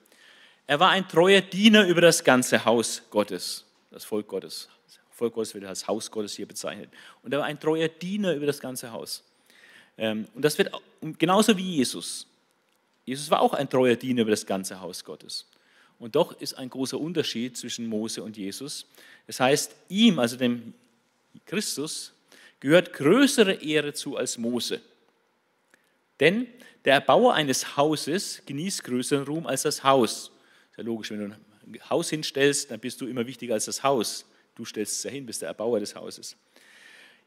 Er war ein treuer Diener über das ganze Haus Gottes, das Volk Gottes. Volk Gottes wird als Haus Gottes hier bezeichnet. Und er war ein treuer Diener über das ganze Haus. Ähm, und das wird genauso wie Jesus. Jesus war auch ein treuer Diener über das ganze Haus Gottes. Und doch ist ein großer Unterschied zwischen Mose und Jesus. Das heißt, ihm, also dem Christus, gehört größere Ehre zu als Mose. Denn der Erbauer eines Hauses genießt größeren Ruhm als das Haus. Ist ja logisch, wenn du ein Haus hinstellst, dann bist du immer wichtiger als das Haus. Du stellst es ja hin, bist der Erbauer des Hauses.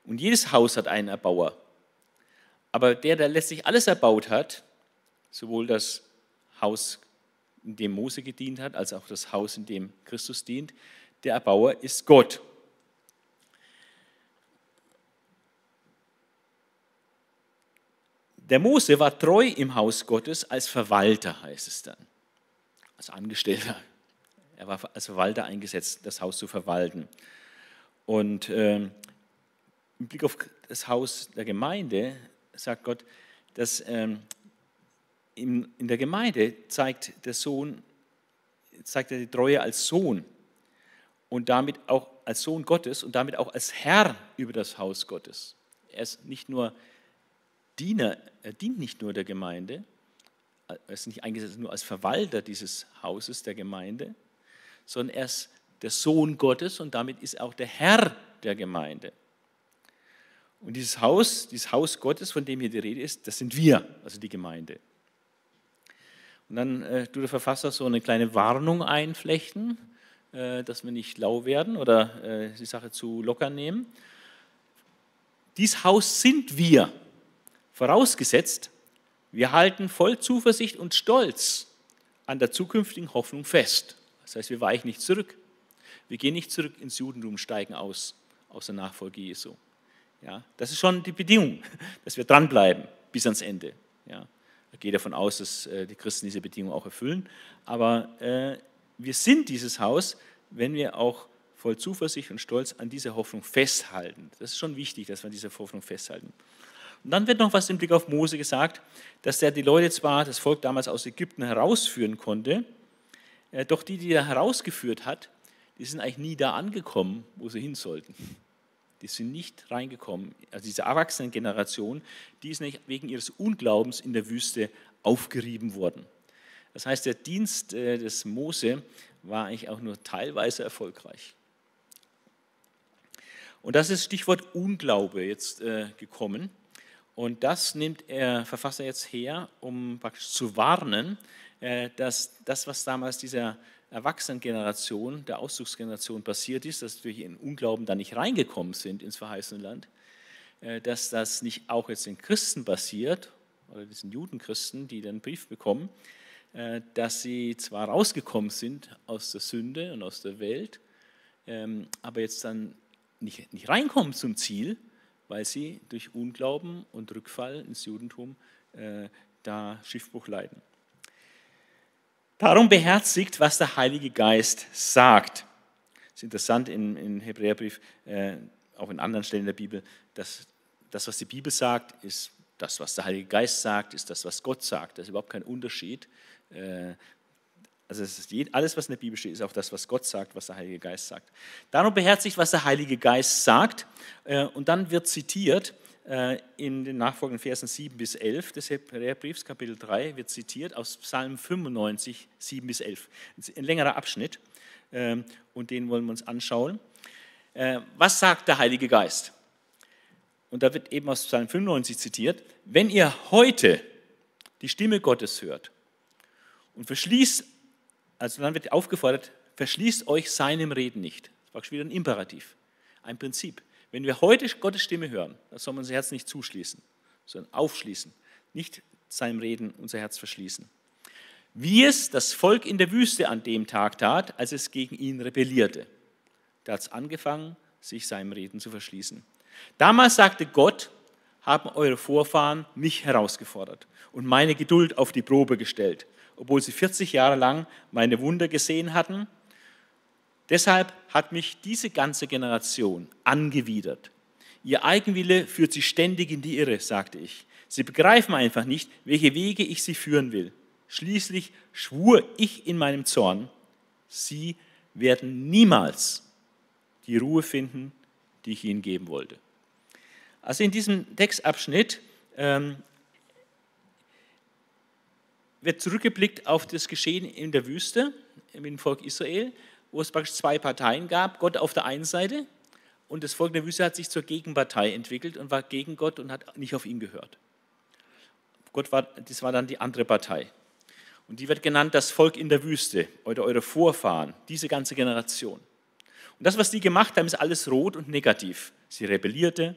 Und jedes Haus hat einen Erbauer. Aber der, der letztlich alles erbaut hat, sowohl das Haus, in dem Mose gedient hat, als auch das Haus, in dem Christus dient, der Erbauer ist Gott. der Mose war treu im Haus Gottes als Verwalter, heißt es dann, als Angestellter. Er war als Verwalter eingesetzt, das Haus zu verwalten. Und äh, im Blick auf das Haus der Gemeinde sagt Gott, dass ähm, in, in der Gemeinde zeigt der Sohn, zeigt er die Treue als Sohn und damit auch als Sohn Gottes und damit auch als Herr über das Haus Gottes. Er ist nicht nur Diener, er dient nicht nur der Gemeinde, er ist nicht eingesetzt nur als Verwalter dieses Hauses der Gemeinde, sondern er ist der Sohn Gottes und damit ist er auch der Herr der Gemeinde. Und dieses Haus, dieses Haus Gottes, von dem hier die Rede ist, das sind wir, also die Gemeinde. Und dann äh, tut der Verfasser so eine kleine Warnung einflechten, äh, dass wir nicht lau werden oder äh, die Sache zu locker nehmen. Dies Haus sind wir, vorausgesetzt, wir halten voll Zuversicht und Stolz an der zukünftigen Hoffnung fest. Das heißt, wir weichen nicht zurück. Wir gehen nicht zurück ins Judentum, steigen aus aus der Nachfolge Jesu. Ja, das ist schon die Bedingung, dass wir dranbleiben bis ans Ende. Ja, ich gehe davon aus, dass äh, die Christen diese Bedingung auch erfüllen. Aber äh, wir sind dieses Haus, wenn wir auch voll Zuversicht und Stolz an dieser Hoffnung festhalten. Das ist schon wichtig, dass wir an dieser Hoffnung festhalten. Und dann wird noch was im Blick auf Mose gesagt, dass er die Leute zwar, das Volk damals aus Ägypten herausführen konnte, doch die, die er herausgeführt hat, die sind eigentlich nie da angekommen, wo sie hin sollten. Die sind nicht reingekommen. Also diese Erwachsenengeneration, die ist nicht wegen ihres Unglaubens in der Wüste aufgerieben worden. Das heißt, der Dienst äh, des Mose war eigentlich auch nur teilweise erfolgreich. Und das ist Stichwort Unglaube jetzt äh, gekommen. Und das nimmt der Verfasser jetzt her, um praktisch zu warnen, äh, dass das, was damals dieser Erwachsenengeneration, der Auszugsgeneration passiert ist, dass wir in Unglauben da nicht reingekommen sind ins verheißene Land, äh, dass das nicht auch jetzt den Christen passiert, oder diesen Judenchristen, die den Brief bekommen, äh, dass sie zwar rausgekommen sind aus der Sünde und aus der Welt, ähm, aber jetzt dann nicht, nicht reinkommen zum Ziel, weil sie durch Unglauben und Rückfall ins Judentum äh, da Schiffbruch leiden. Darum beherzigt, was der Heilige Geist sagt. Es ist interessant im, im Hebräerbrief, äh, auch in anderen Stellen der Bibel, dass das, was die Bibel sagt, ist das, was der Heilige Geist sagt, ist das, was Gott sagt. Das ist überhaupt kein Unterschied. Äh, also alles, was in der Bibel steht, ist auch das, was Gott sagt, was der Heilige Geist sagt. Darum beherzigt, was der Heilige Geist sagt. Äh, und dann wird zitiert in den nachfolgenden Versen 7 bis 11 des Hebräerbriefs, Kapitel 3, wird zitiert aus Psalm 95, 7 bis 11. Ein längerer Abschnitt ähm, und den wollen wir uns anschauen. Äh, was sagt der Heilige Geist? Und da wird eben aus Psalm 95 zitiert, wenn ihr heute die Stimme Gottes hört und verschließt, also dann wird aufgefordert, verschließt euch seinem Reden nicht. Das war wieder ein Imperativ, ein Prinzip. Wenn wir heute Gottes Stimme hören, dann soll man unser Herz nicht zuschließen, sondern aufschließen, nicht seinem Reden unser Herz verschließen. Wie es das Volk in der Wüste an dem Tag tat, als es gegen ihn rebellierte. Da hat es angefangen, sich seinem Reden zu verschließen. Damals sagte Gott, haben eure Vorfahren mich herausgefordert und meine Geduld auf die Probe gestellt, obwohl sie 40 Jahre lang meine Wunder gesehen hatten Deshalb hat mich diese ganze Generation angewidert. Ihr Eigenwille führt sie ständig in die Irre, sagte ich. Sie begreifen einfach nicht, welche Wege ich sie führen will. Schließlich schwur ich in meinem Zorn, sie werden niemals die Ruhe finden, die ich ihnen geben wollte. Also in diesem Textabschnitt ähm, wird zurückgeblickt auf das Geschehen in der Wüste mit dem Volk Israel wo es praktisch zwei Parteien gab, Gott auf der einen Seite und das Volk der Wüste hat sich zur Gegenpartei entwickelt und war gegen Gott und hat nicht auf ihn gehört. Gott war, das war dann die andere Partei. Und die wird genannt das Volk in der Wüste oder eure Vorfahren, diese ganze Generation. Und das, was die gemacht haben, ist alles rot und negativ. Sie rebellierte,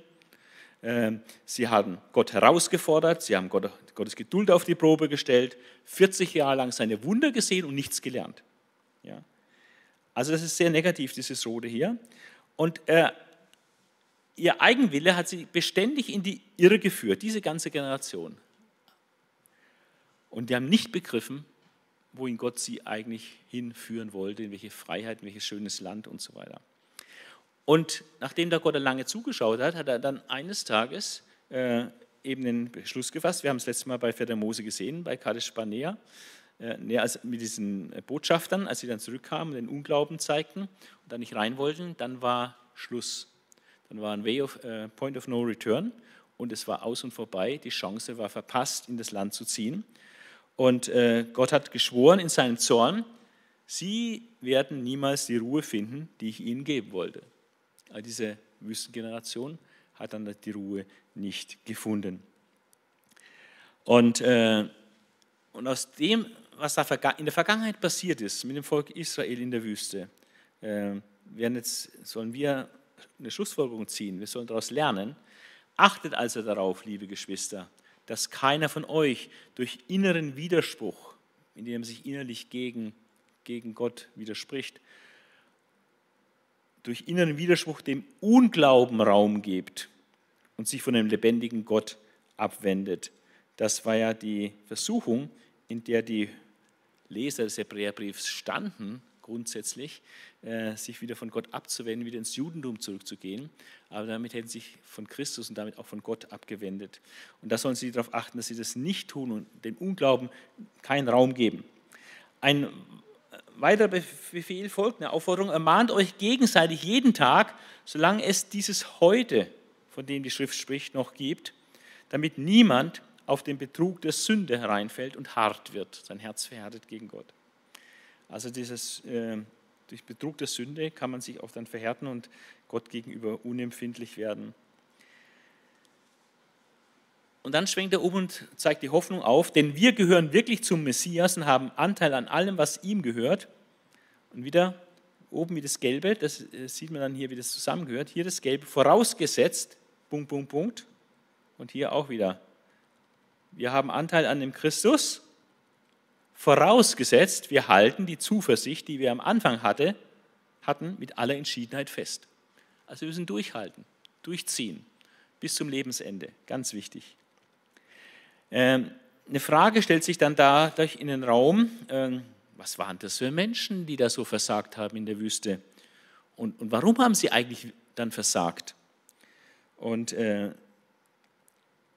ähm, sie haben Gott herausgefordert, sie haben Gottes Geduld auf die Probe gestellt, 40 Jahre lang seine Wunder gesehen und nichts gelernt. Ja. Also das ist sehr negativ, dieses Rote hier. Und äh, ihr Eigenwille hat sie beständig in die Irre geführt, diese ganze Generation. Und die haben nicht begriffen, wohin Gott sie eigentlich hinführen wollte, in welche Freiheit, in welches schönes Land und so weiter. Und nachdem da Gott lange zugeschaut hat, hat er dann eines Tages äh, eben den Beschluss gefasst. Wir haben es letztes Mal bei 4. Mose gesehen, bei Kadesh Barnea, äh, also mit diesen Botschaftern, als sie dann zurückkamen, den Unglauben zeigten und dann nicht rein wollten, dann war Schluss. Dann war ein Way of, äh, Point of No Return und es war aus und vorbei. Die Chance war verpasst, in das Land zu ziehen. Und äh, Gott hat geschworen in seinem Zorn, sie werden niemals die Ruhe finden, die ich ihnen geben wollte. All diese Wüstengeneration hat dann die Ruhe nicht gefunden. Und, äh, und aus dem, was da in der Vergangenheit passiert ist mit dem Volk Israel in der Wüste, äh, werden jetzt, sollen wir eine Schlussfolgerung ziehen. Wir sollen daraus lernen. Achtet also darauf, liebe Geschwister, dass keiner von euch durch inneren Widerspruch, indem er sich innerlich gegen, gegen Gott widerspricht, durch inneren Widerspruch dem Unglauben Raum gibt und sich von dem lebendigen Gott abwendet. Das war ja die Versuchung, in der die Leser des Hebräerbriefs standen, grundsätzlich, äh, sich wieder von Gott abzuwenden, wieder ins Judentum zurückzugehen. Aber damit hätten sie sich von Christus und damit auch von Gott abgewendet. Und da sollen sie darauf achten, dass sie das nicht tun und dem Unglauben keinen Raum geben. Ein weiterer Befehl folgt, eine Aufforderung, ermahnt euch gegenseitig jeden Tag, solange es dieses heute, von dem die Schrift spricht, noch gibt, damit niemand auf den Betrug der Sünde hereinfällt und hart wird, sein Herz verhärtet gegen Gott. Also dieses, äh, durch Betrug der Sünde kann man sich auch dann verhärten und Gott gegenüber unempfindlich werden. Und dann schwenkt er um und zeigt die Hoffnung auf, denn wir gehören wirklich zum Messias und haben Anteil an allem, was ihm gehört. Und wieder oben wie das Gelbe, das äh, sieht man dann hier, wie das zusammengehört. Hier das Gelbe, vorausgesetzt, Punkt, Punkt, Punkt. Und hier auch wieder. Wir haben Anteil an dem Christus, vorausgesetzt, wir halten die Zuversicht, die wir am Anfang hatte, hatten, mit aller Entschiedenheit fest. Also wir müssen durchhalten, durchziehen, bis zum Lebensende. Ganz wichtig. Ähm, eine Frage stellt sich dann dadurch in den Raum, ähm, was waren das für Menschen, die da so versagt haben in der Wüste? Und, und warum haben sie eigentlich dann versagt? Und, äh,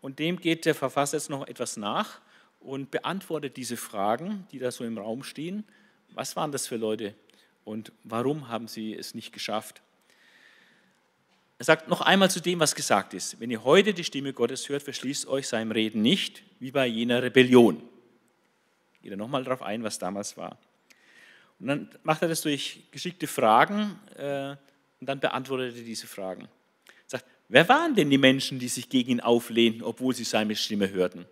und dem geht der Verfasser jetzt noch etwas nach und beantwortet diese Fragen, die da so im Raum stehen. Was waren das für Leute und warum haben sie es nicht geschafft? Er sagt noch einmal zu dem, was gesagt ist. Wenn ihr heute die Stimme Gottes hört, verschließt euch seinem Reden nicht, wie bei jener Rebellion. Geht er nochmal darauf ein, was damals war. Und dann macht er das durch geschickte Fragen äh, und dann beantwortet er diese Fragen. Er wer waren denn die Menschen, die sich gegen ihn auflehnten, obwohl sie seine Stimme hörten?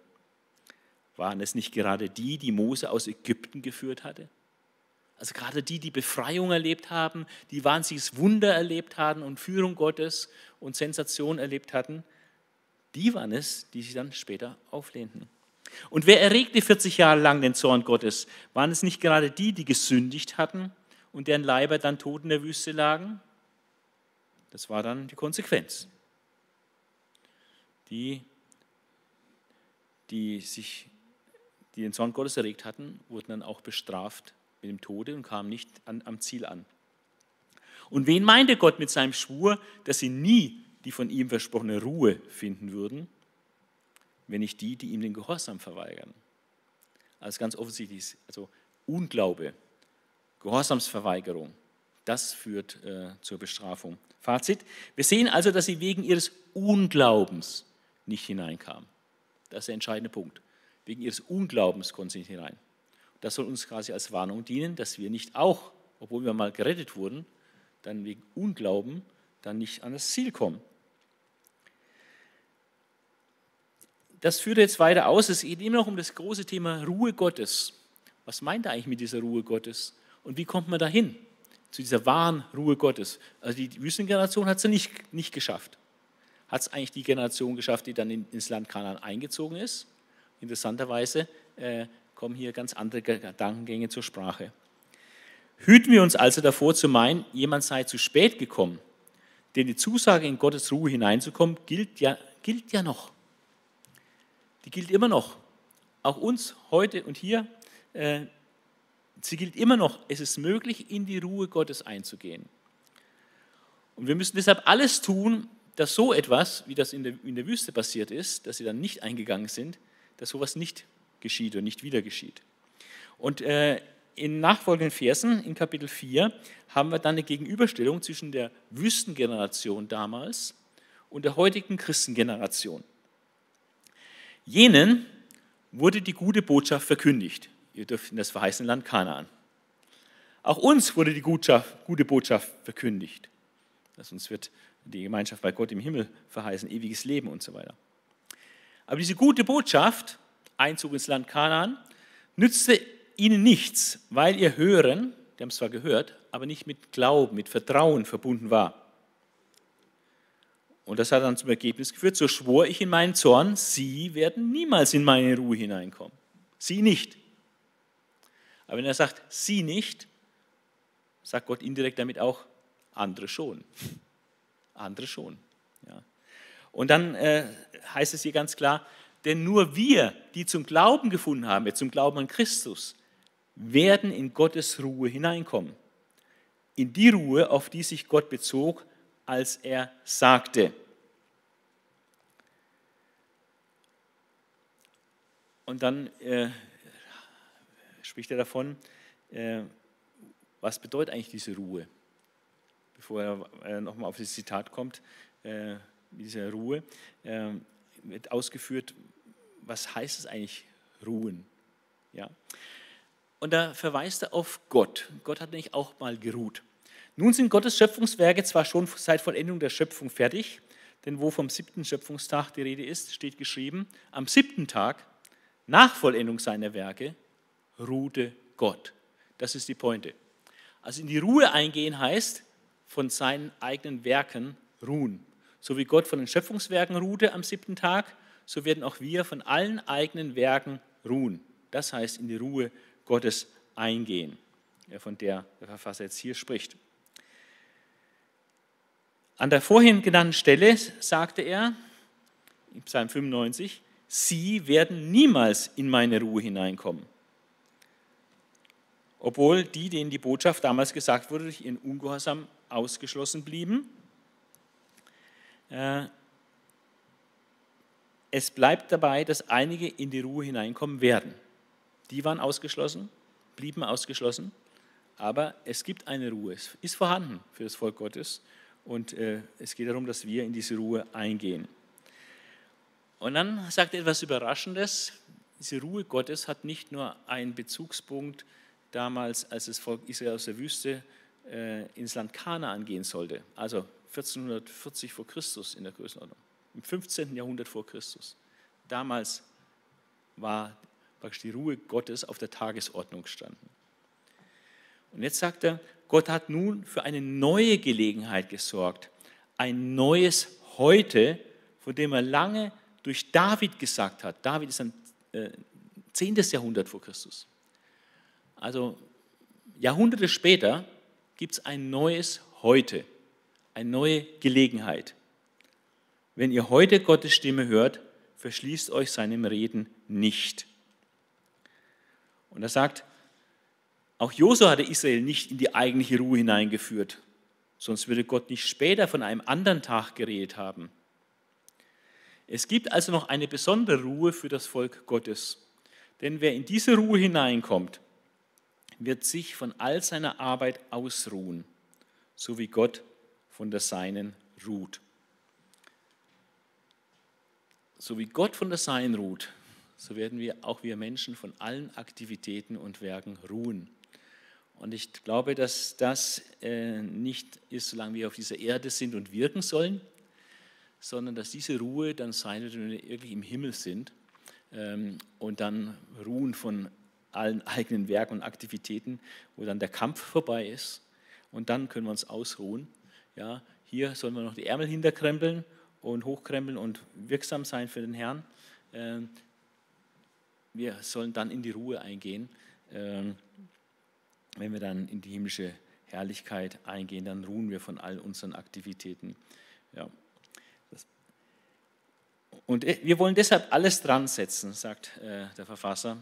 Waren es nicht gerade die, die Mose aus Ägypten geführt hatte? Also gerade die, die Befreiung erlebt haben, die wahnsinniges Wunder erlebt hatten und Führung Gottes und Sensation erlebt hatten, die waren es, die sich dann später auflehnten. Und wer erregte 40 Jahre lang den Zorn Gottes? Waren es nicht gerade die, die gesündigt hatten und deren Leiber dann tot in der Wüste lagen? Das war dann die Konsequenz. Die, die sich, die den Zorn Gottes erregt hatten, wurden dann auch bestraft mit dem Tode und kamen nicht an, am Ziel an. Und wen meinte Gott mit seinem Schwur, dass sie nie die von ihm versprochene Ruhe finden würden, wenn nicht die, die ihm den Gehorsam verweigern? Also ganz offensichtlich, ist, also Unglaube, Gehorsamsverweigerung, das führt äh, zur Bestrafung. Fazit, wir sehen also, dass sie wegen ihres Unglaubens nicht hineinkamen. Das ist der entscheidende Punkt. Wegen ihres Unglaubens konnten sie nicht hinein. Das soll uns quasi als Warnung dienen, dass wir nicht auch, obwohl wir mal gerettet wurden, dann wegen Unglauben dann nicht an das Ziel kommen. Das führt jetzt weiter aus. Es geht immer noch um das große Thema Ruhe Gottes. Was meint er eigentlich mit dieser Ruhe Gottes? Und wie kommt man dahin? Zu dieser wahren Ruhe Gottes. Also die Wüstengeneration hat es ja nicht, nicht geschafft. Hat es eigentlich die Generation geschafft, die dann in, ins Land Kanaan eingezogen ist? Interessanterweise äh, kommen hier ganz andere Gedankengänge zur Sprache. Hüten wir uns also davor zu meinen, jemand sei zu spät gekommen. Denn die Zusage, in Gottes Ruhe hineinzukommen, gilt ja, gilt ja noch. Die gilt immer noch. auch uns heute und hier, äh, sie gilt immer noch, es ist möglich, in die Ruhe Gottes einzugehen. Und wir müssen deshalb alles tun, dass so etwas, wie das in der, in der Wüste passiert ist, dass sie dann nicht eingegangen sind, dass sowas nicht geschieht und nicht wieder geschieht. Und äh, in nachfolgenden Versen, in Kapitel 4, haben wir dann eine Gegenüberstellung zwischen der Wüstengeneration damals und der heutigen Christengeneration. Jenen wurde die gute Botschaft verkündigt. Ihr dürft in das verheißene Land Kanaan. Auch uns wurde die gute Botschaft verkündigt. Dass uns wird die Gemeinschaft bei Gott im Himmel verheißen, ewiges Leben und so weiter. Aber diese gute Botschaft, Einzug ins Land Kanaan, nützte ihnen nichts, weil ihr Hören, die haben es zwar gehört, aber nicht mit Glauben, mit Vertrauen verbunden war. Und das hat dann zum Ergebnis geführt, so schwor ich in meinen Zorn, sie werden niemals in meine Ruhe hineinkommen. Sie nicht. Aber wenn er sagt, sie nicht, sagt Gott indirekt damit auch, andere schon. Andere schon. Ja. Und dann äh, heißt es hier ganz klar, denn nur wir, die zum Glauben gefunden haben, zum Glauben an Christus, werden in Gottes Ruhe hineinkommen. In die Ruhe, auf die sich Gott bezog, als er sagte. Und dann äh, spricht er davon, äh, was bedeutet eigentlich diese Ruhe? Bevor er äh, nochmal auf das Zitat kommt, äh, diese Ruhe, äh, wird ausgeführt, was heißt es eigentlich, ruhen? Ja? Und da verweist er auf Gott. Gott hat nämlich auch mal geruht. Nun sind Gottes Schöpfungswerke zwar schon seit Vollendung der Schöpfung fertig, denn wo vom siebten Schöpfungstag die Rede ist, steht geschrieben, am siebten Tag, nach Vollendung seiner Werke, ruhte Gott. Das ist die Pointe. Also in die Ruhe eingehen heißt, von seinen eigenen Werken ruhen. So wie Gott von den Schöpfungswerken ruhte am siebten Tag, so werden auch wir von allen eigenen Werken ruhen. Das heißt, in die Ruhe Gottes eingehen, von der der Verfasser jetzt hier spricht. An der vorhin genannten Stelle sagte er, in Psalm 95, Sie werden niemals in meine Ruhe hineinkommen. Obwohl die, denen die Botschaft damals gesagt wurde, durch ihren Ungehorsam ausgeschlossen blieben. Äh, es bleibt dabei, dass einige in die Ruhe hineinkommen werden. Die waren ausgeschlossen, blieben ausgeschlossen, aber es gibt eine Ruhe, es ist vorhanden für das Volk Gottes und äh, es geht darum, dass wir in diese Ruhe eingehen. Und dann sagt er etwas Überraschendes, diese Ruhe Gottes hat nicht nur einen Bezugspunkt damals, als das Volk Israel aus der Wüste äh, ins Land Kanaan gehen sollte, also 1440 vor Christus in der Größenordnung, im 15. Jahrhundert vor Christus. Damals war praktisch die Ruhe Gottes auf der Tagesordnung gestanden. Und jetzt sagt er, Gott hat nun für eine neue Gelegenheit gesorgt, ein neues Heute, von dem er lange durch David gesagt hat. David ist ein äh, 10. Jahrhundert vor Christus. Also Jahrhunderte später gibt es ein neues Heute, eine neue Gelegenheit. Wenn ihr heute Gottes Stimme hört, verschließt euch seinem Reden nicht. Und er sagt, auch Josua hatte Israel nicht in die eigentliche Ruhe hineingeführt, sonst würde Gott nicht später von einem anderen Tag geredet haben. Es gibt also noch eine besondere Ruhe für das Volk Gottes. Denn wer in diese Ruhe hineinkommt, wird sich von all seiner Arbeit ausruhen, so wie Gott von der Seinen ruht. So wie Gott von der Seinen ruht, so werden wir auch wir Menschen von allen Aktivitäten und Werken ruhen. Und ich glaube, dass das äh, nicht ist, solange wir auf dieser Erde sind und wirken sollen, sondern dass diese Ruhe dann sein wird, wenn wir wirklich im Himmel sind ähm, und dann ruhen von allen eigenen Werken und Aktivitäten, wo dann der Kampf vorbei ist und dann können wir uns ausruhen. Ja, hier sollen wir noch die Ärmel hinterkrempeln und hochkrempeln und wirksam sein für den Herrn. Ähm, wir sollen dann in die Ruhe eingehen. Ähm, wenn wir dann in die himmlische Herrlichkeit eingehen, dann ruhen wir von all unseren Aktivitäten. Ja. Und wir wollen deshalb alles dran setzen, sagt der Verfasser,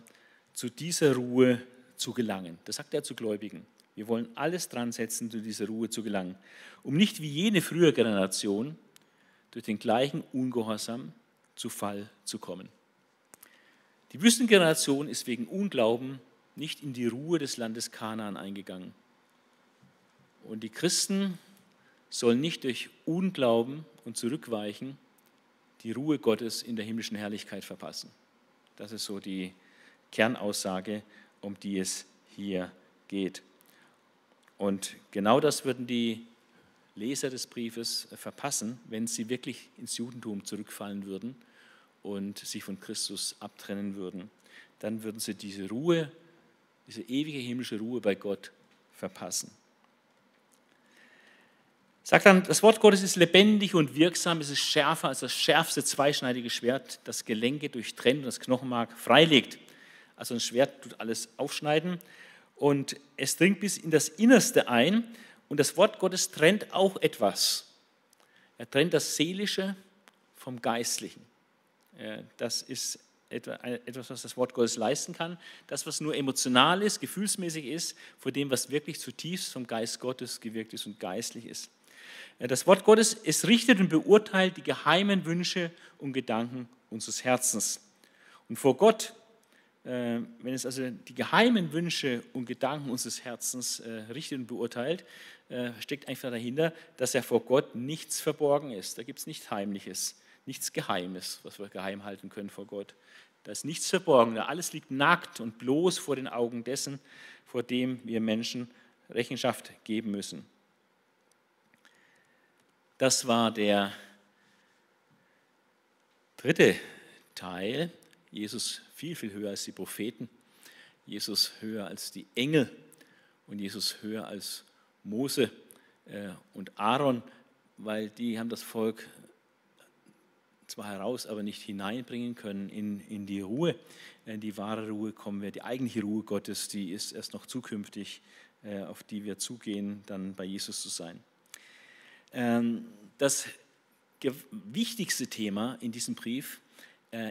zu dieser Ruhe zu gelangen. Das sagt er zu Gläubigen. Wir wollen alles dran setzen, zu dieser Ruhe zu gelangen, um nicht wie jene frühere Generation durch den gleichen Ungehorsam zu Fall zu kommen. Die Wüstengeneration ist wegen Unglauben nicht in die Ruhe des Landes Kanaan eingegangen. Und die Christen sollen nicht durch Unglauben und Zurückweichen die Ruhe Gottes in der himmlischen Herrlichkeit verpassen. Das ist so die Kernaussage, um die es hier geht. Und genau das würden die Leser des Briefes verpassen, wenn sie wirklich ins Judentum zurückfallen würden und sich von Christus abtrennen würden. Dann würden sie diese Ruhe, diese ewige himmlische Ruhe bei Gott verpassen. Sagt dann, das Wort Gottes ist lebendig und wirksam, es ist schärfer als das schärfste zweischneidige Schwert, das Gelenke durchtrennt und das Knochenmark freilegt. Also ein Schwert tut alles aufschneiden und es dringt bis in das Innerste ein und das Wort Gottes trennt auch etwas. Er trennt das Seelische vom Geistlichen. Das ist etwas, was das Wort Gottes leisten kann. Das, was nur emotional ist, gefühlsmäßig ist, vor dem, was wirklich zutiefst vom Geist Gottes gewirkt ist und geistlich ist. Das Wort Gottes, es richtet und beurteilt die geheimen Wünsche und Gedanken unseres Herzens. Und vor Gott, äh, wenn es also die geheimen Wünsche und Gedanken unseres Herzens äh, richtet und beurteilt, äh, steckt einfach dahinter, dass er vor Gott nichts verborgen ist. Da gibt es nichts Heimliches, nichts Geheimes, was wir geheim halten können vor Gott. Da ist nichts verborgen, alles liegt nackt und bloß vor den Augen dessen, vor dem wir Menschen Rechenschaft geben müssen. Das war der dritte Teil. Jesus viel, viel höher als die Propheten. Jesus höher als die Engel und Jesus höher als Mose äh, und Aaron, weil die haben das Volk zwar heraus, aber nicht hineinbringen können in, in die Ruhe. In die wahre Ruhe kommen wir. Die eigentliche Ruhe Gottes, die ist erst noch zukünftig, äh, auf die wir zugehen, dann bei Jesus zu sein. Ähm, das wichtigste Thema in diesem Brief äh,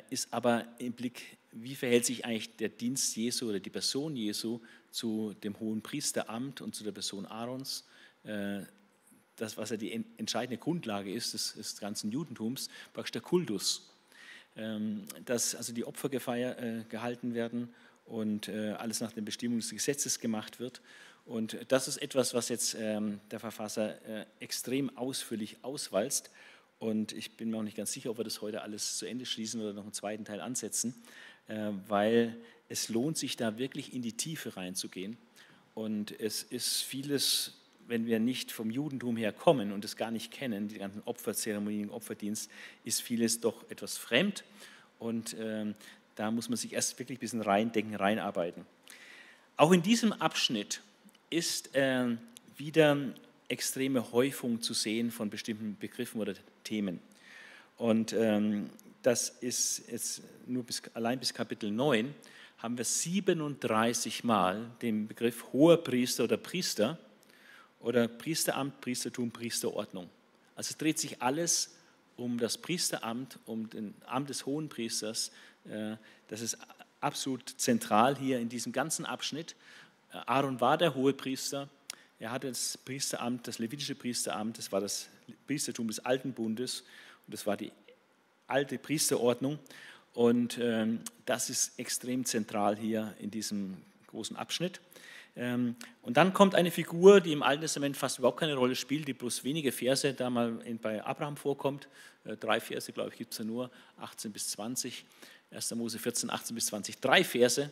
ist aber im Blick, wie verhält sich eigentlich der Dienst Jesu oder die Person Jesu zu dem hohen Priesteramt und zu der Person Aarons. Äh, das, was ja die entscheidende Grundlage ist des, des ganzen Judentums, praktisch der Kultus. Ähm, dass also die Opfer äh, gehalten werden und alles nach den Bestimmungen des Gesetzes gemacht wird und das ist etwas, was jetzt ähm, der Verfasser äh, extrem ausführlich auswalzt. Und ich bin mir auch nicht ganz sicher, ob wir das heute alles zu Ende schließen oder noch einen zweiten Teil ansetzen, äh, weil es lohnt sich da wirklich in die Tiefe reinzugehen. Und es ist vieles, wenn wir nicht vom Judentum her kommen und es gar nicht kennen, die ganzen Opferzeremonien, Opferdienst, ist vieles doch etwas fremd. Und ähm, da muss man sich erst wirklich ein bisschen reindenken, reinarbeiten. Auch in diesem Abschnitt ist äh, wieder extreme Häufung zu sehen von bestimmten Begriffen oder Themen. Und ähm, das ist jetzt nur bis, allein bis Kapitel 9 haben wir 37 Mal den Begriff hoher Priester oder Priester oder Priesteramt, Priestertum, Priesterordnung. Also es dreht sich alles um das Priesteramt, um den Amt des hohen Priesters. Äh, das ist absolut zentral hier in diesem ganzen Abschnitt. Aaron war der Hohepriester. Er hatte das Priesteramt, das levitische Priesteramt, das war das Priestertum des Alten Bundes und das war die alte Priesterordnung. Und ähm, das ist extrem zentral hier in diesem großen Abschnitt. Ähm, und dann kommt eine Figur, die im Alten Testament fast überhaupt keine Rolle spielt, die bloß wenige Verse da mal in, bei Abraham vorkommt. Äh, drei Verse, glaube ich, gibt es ja nur, 18 bis 20. 1. Mose 14, 18 bis 20. Drei Verse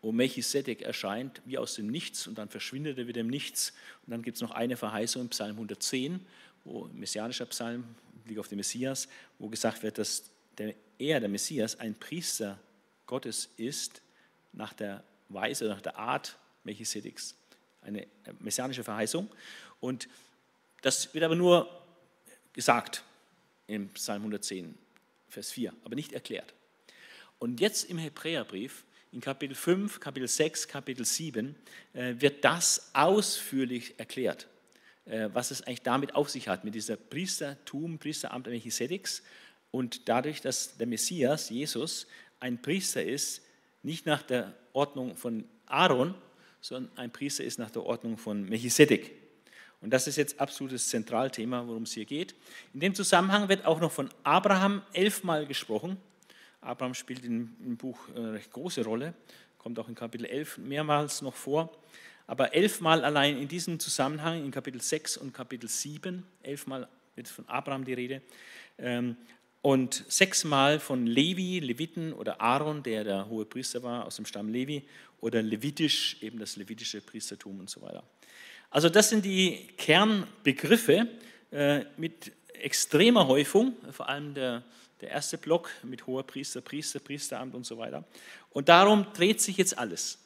wo Melchisedek erscheint, wie aus dem Nichts und dann verschwindet er wieder im Nichts. Und dann gibt es noch eine Verheißung im Psalm 110, wo messianischer Psalm, Blick auf den Messias, wo gesagt wird, dass der, er, der Messias, ein Priester Gottes ist, nach der Weise, nach der Art Melchisedeks. Eine messianische Verheißung. Und das wird aber nur gesagt im Psalm 110, Vers 4, aber nicht erklärt. Und jetzt im Hebräerbrief in Kapitel 5, Kapitel 6, Kapitel 7 äh, wird das ausführlich erklärt, äh, was es eigentlich damit auf sich hat, mit dieser Priestertum, Priesteramt Melchisedeks Und dadurch, dass der Messias, Jesus, ein Priester ist, nicht nach der Ordnung von Aaron, sondern ein Priester ist nach der Ordnung von Melchisedek. Und das ist jetzt absolutes Zentralthema, worum es hier geht. In dem Zusammenhang wird auch noch von Abraham elfmal gesprochen. Abraham spielt im Buch eine recht große Rolle, kommt auch in Kapitel 11 mehrmals noch vor. Aber elfmal allein in diesem Zusammenhang, in Kapitel 6 und Kapitel 7, elfmal wird von Abraham die Rede. Ähm, und sechsmal von Levi, Leviten oder Aaron, der der hohe Priester war aus dem Stamm Levi, oder levitisch, eben das levitische Priestertum und so weiter. Also das sind die Kernbegriffe äh, mit extremer Häufung, vor allem der, der erste Block mit hoher Priester, Priester, Priesteramt und so weiter. Und darum dreht sich jetzt alles.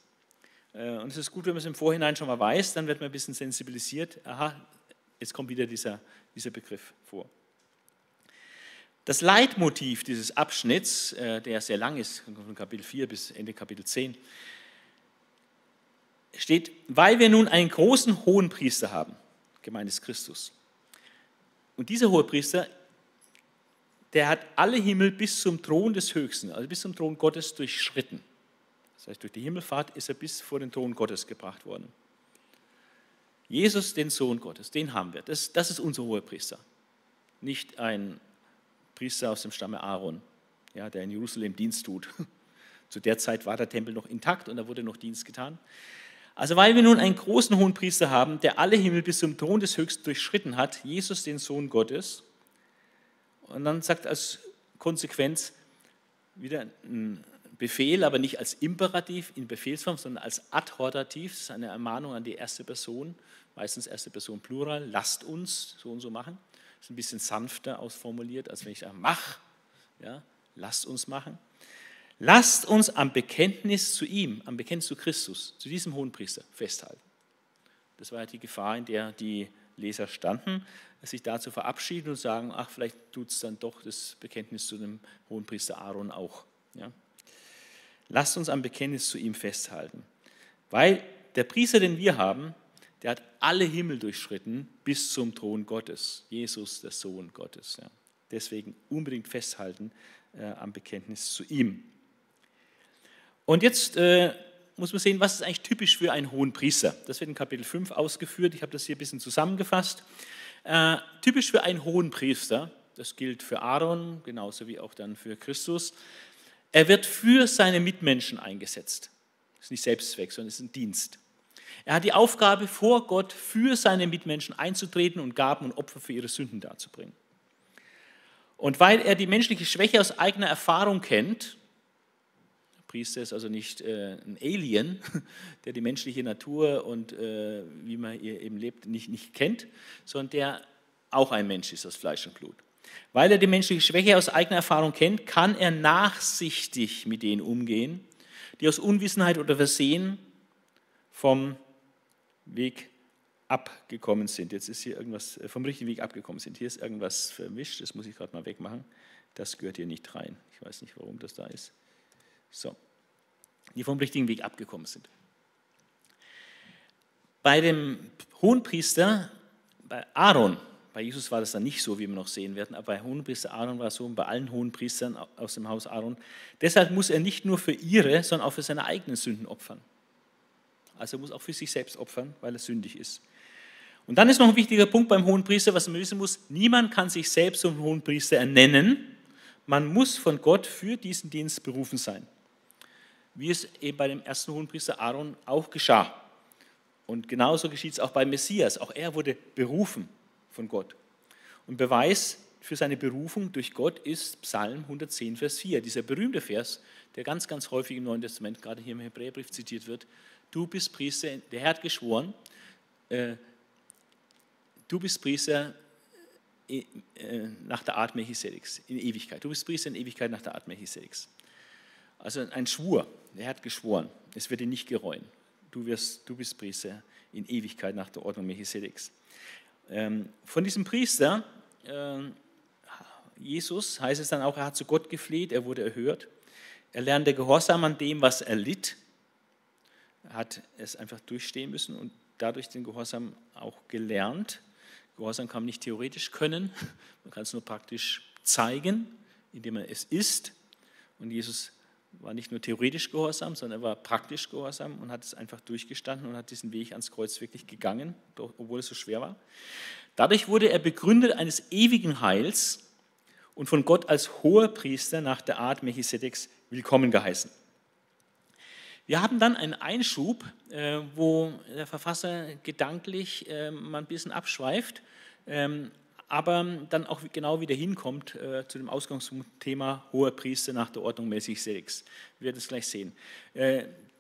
Äh, und es ist gut, wenn man es im Vorhinein schon mal weiß, dann wird man ein bisschen sensibilisiert. Aha, jetzt kommt wieder dieser, dieser Begriff vor. Das Leitmotiv dieses Abschnitts, äh, der sehr lang ist, von Kapitel 4 bis Ende Kapitel 10, steht, weil wir nun einen großen hohen Priester haben, gemeint ist Christus. Und dieser hohe Priester, der hat alle Himmel bis zum Thron des Höchsten, also bis zum Thron Gottes durchschritten. Das heißt, durch die Himmelfahrt ist er bis vor den Thron Gottes gebracht worden. Jesus, den Sohn Gottes, den haben wir. Das, das ist unser hoher Priester. Nicht ein Priester aus dem Stamme Aaron, ja, der in Jerusalem Dienst tut. Zu der Zeit war der Tempel noch intakt und da wurde noch Dienst getan. Also weil wir nun einen großen hohen Priester haben, der alle Himmel bis zum Thron des Höchsten durchschritten hat, Jesus den Sohn Gottes, und dann sagt als Konsequenz wieder ein Befehl, aber nicht als Imperativ in Befehlsform, sondern als Adhortativ, das ist eine Ermahnung an die erste Person, meistens erste Person Plural, lasst uns so und so machen. Das ist ein bisschen sanfter ausformuliert, als wenn ich sage, mach, ja, lasst uns machen. Lasst uns am Bekenntnis zu ihm, am Bekenntnis zu Christus, zu diesem Hohenpriester festhalten. Das war ja die Gefahr, in der die Leser standen, sich dazu verabschieden und sagen, ach, vielleicht tut es dann doch das Bekenntnis zu dem Hohenpriester Aaron auch. Ja? Lasst uns am Bekenntnis zu ihm festhalten. Weil der Priester, den wir haben, der hat alle Himmel durchschritten bis zum Thron Gottes. Jesus, der Sohn Gottes. Ja. Deswegen unbedingt festhalten äh, am Bekenntnis zu ihm. Und jetzt äh, muss man sehen, was ist eigentlich typisch für einen hohen Priester. Das wird in Kapitel 5 ausgeführt. Ich habe das hier ein bisschen zusammengefasst. Äh, typisch für einen hohen Priester, das gilt für Aaron, genauso wie auch dann für Christus. Er wird für seine Mitmenschen eingesetzt. Das ist nicht Selbstzweck, sondern es ist ein Dienst. Er hat die Aufgabe, vor Gott für seine Mitmenschen einzutreten und Gaben und Opfer für ihre Sünden darzubringen. Und weil er die menschliche Schwäche aus eigener Erfahrung kennt, Priester ist also nicht äh, ein Alien, der die menschliche Natur und äh, wie man ihr eben lebt nicht, nicht kennt, sondern der auch ein Mensch ist aus Fleisch und Blut. Weil er die menschliche Schwäche aus eigener Erfahrung kennt, kann er nachsichtig mit denen umgehen, die aus Unwissenheit oder Versehen vom Weg abgekommen sind. Jetzt ist hier irgendwas äh, vom richtigen Weg abgekommen sind. Hier ist irgendwas vermischt, das muss ich gerade mal wegmachen. Das gehört hier nicht rein. Ich weiß nicht, warum das da ist. So die vom richtigen Weg abgekommen sind. Bei dem Hohenpriester, bei Aaron, bei Jesus war das dann nicht so, wie wir noch sehen werden, aber bei Hohenpriester Aaron war es so und bei allen Hohenpriestern aus dem Haus Aaron. Deshalb muss er nicht nur für ihre, sondern auch für seine eigenen Sünden opfern. Also er muss auch für sich selbst opfern, weil er sündig ist. Und dann ist noch ein wichtiger Punkt beim Hohenpriester, was man wissen muss, niemand kann sich selbst zum Hohenpriester ernennen. Man muss von Gott für diesen Dienst berufen sein wie es eben bei dem ersten Hohenpriester Aaron auch geschah. Und genauso geschieht es auch beim Messias. Auch er wurde berufen von Gott. Und Beweis für seine Berufung durch Gott ist Psalm 110, Vers 4. Dieser berühmte Vers, der ganz, ganz häufig im Neuen Testament, gerade hier im Hebräerbrief zitiert wird. Du bist Priester, der Herr hat geschworen, äh, du bist Priester äh, nach der Art Melchisedeks, in Ewigkeit. Du bist Priester in Ewigkeit nach der Art Melchisedeks. Also ein Schwur, er hat geschworen, es wird ihn nicht gereuen. Du, wirst, du bist Priester in Ewigkeit nach der Ordnung Melchisedeks. Ähm, von diesem Priester, äh, Jesus, heißt es dann auch, er hat zu Gott gefleht, er wurde erhört. Er lernte Gehorsam an dem, was er litt. Er hat es einfach durchstehen müssen und dadurch den Gehorsam auch gelernt. Gehorsam kann man nicht theoretisch können, man kann es nur praktisch zeigen, indem er es isst. Und Jesus war nicht nur theoretisch gehorsam, sondern er war praktisch gehorsam und hat es einfach durchgestanden und hat diesen Weg ans Kreuz wirklich gegangen, obwohl es so schwer war. Dadurch wurde er Begründer eines ewigen Heils und von Gott als hoher Priester nach der Art Melchisedeks willkommen geheißen. Wir haben dann einen Einschub, äh, wo der Verfasser gedanklich äh, mal ein bisschen abschweift, ähm, aber dann auch genau wieder hinkommt äh, zu dem Ausgangsthema hoher Priester nach der Ordnung Melchisedeks. Wir werden es gleich sehen.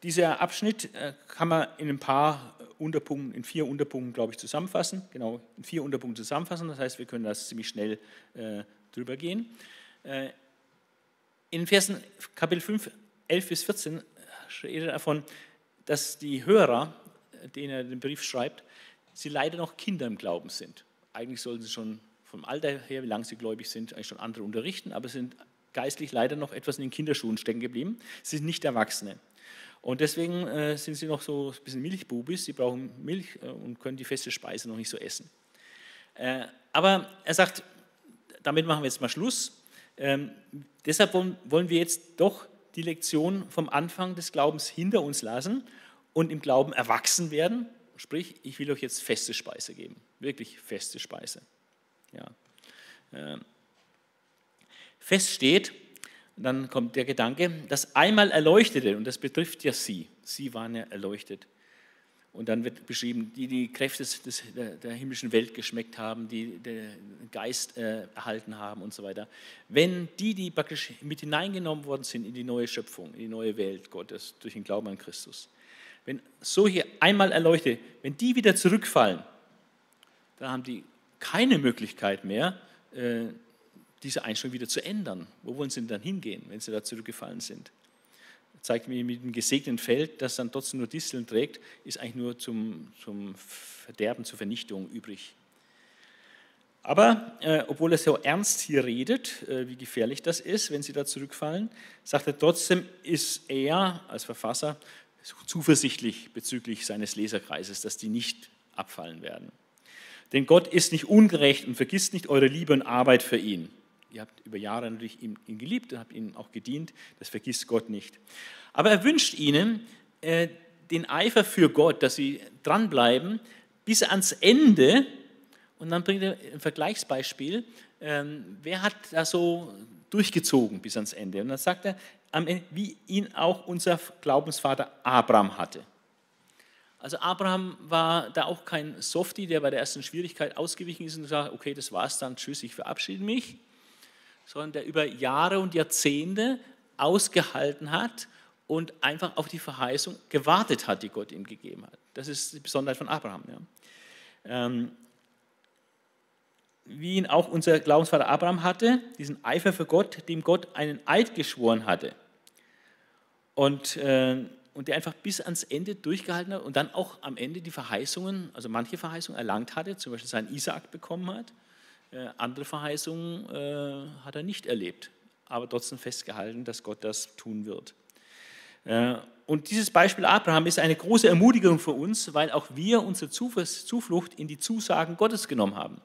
Dieser Abschnitt kann man in ein paar Unterpunkten, in vier Unterpunkten, glaube ich, zusammenfassen. Genau, in vier Unterpunkten zusammenfassen. Das heißt, wir können das ziemlich schnell drüber gehen. In Versen Kapitel 5, 11 bis 14 redet davon, dass die Hörer, denen er den Brief schreibt, sie leider noch Kinder im Glauben sind. Eigentlich sollten sie schon vom Alter her, wie lange sie gläubig sind, eigentlich schon andere unterrichten, aber sind geistlich leider noch etwas in den Kinderschuhen stecken geblieben. Sie sind nicht Erwachsene. Und deswegen äh, sind sie noch so ein bisschen Milchbubis, sie brauchen Milch äh, und können die feste Speise noch nicht so essen. Äh, aber er sagt, damit machen wir jetzt mal Schluss. Ähm, deshalb wollen, wollen wir jetzt doch die Lektion vom Anfang des Glaubens hinter uns lassen und im Glauben erwachsen werden. Sprich, ich will euch jetzt feste Speise geben, wirklich feste Speise. Ja. Ähm, fest steht, dann kommt der Gedanke, das einmal Erleuchtete, und das betrifft ja sie, sie waren ja erleuchtet, und dann wird beschrieben, die die Kräfte des, der, der, himmlischen Welt geschmeckt haben, die den Geist äh, erhalten haben und so weiter. Wenn die, die praktisch mit hineingenommen worden sind in die neue Schöpfung, in die neue Welt Gottes durch den Glauben an Christus, wenn solche einmal erleuchtet, wenn die wieder zurückfallen, dann haben die keine Möglichkeit mehr, äh, diese Einstellung wieder zu ändern. Wo wollen sie denn dann hingehen, wenn sie da zurückgefallen sind? zeigt mir mit dem gesegneten Feld, das dann trotzdem nur Disteln trägt, ist eigentlich nur zum, zum Verderben, zur Vernichtung übrig. Aber äh, obwohl er so ernst hier redet, äh, wie gefährlich das ist, wenn sie da zurückfallen, sagt er trotzdem, ist er als Verfasser zuversichtlich bezüglich seines Leserkreises, dass die nicht abfallen werden. Denn Gott ist nicht ungerecht und vergisst nicht eure Liebe und Arbeit für ihn. Ihr habt über Jahre natürlich ihn, geliebt und habt ihm auch gedient. Das vergisst Gott nicht. Aber er wünscht ihnen äh, den Eifer für Gott, dass sie dranbleiben bis ans Ende. Und dann bringt er ein Vergleichsbeispiel. Ähm, wer hat da so durchgezogen bis ans Ende? Und dann sagt er, wie ihn auch unser Glaubensvater Abraham hatte. Also Abraham war da auch kein Softie, der bei der ersten Schwierigkeit ausgewichen ist und sagt, okay, das war's dann, tschüss, ich verabschiede mich, sondern der über Jahre und Jahrzehnte ausgehalten hat und einfach auf die Verheißung gewartet hat, die Gott ihm gegeben hat. Das ist die Besonderheit von Abraham. Ja. Ähm, wie ihn auch unser Glaubensvater Abraham hatte, diesen Eifer für Gott, dem Gott einen Eid geschworen hatte. Und, äh, und der einfach bis ans Ende durchgehalten hat und dann auch am Ende die Verheißungen, also manche Verheißungen erlangt hatte, zum Beispiel seinen Isaak bekommen hat äh, andere Verheißungen äh, hat er nicht erlebt, aber trotzdem festgehalten, dass Gott das tun wird. Äh, und dieses Beispiel Abraham ist eine große Ermutigung für uns, weil auch wir unsere Zuflucht in die Zusagen Gottes genommen haben.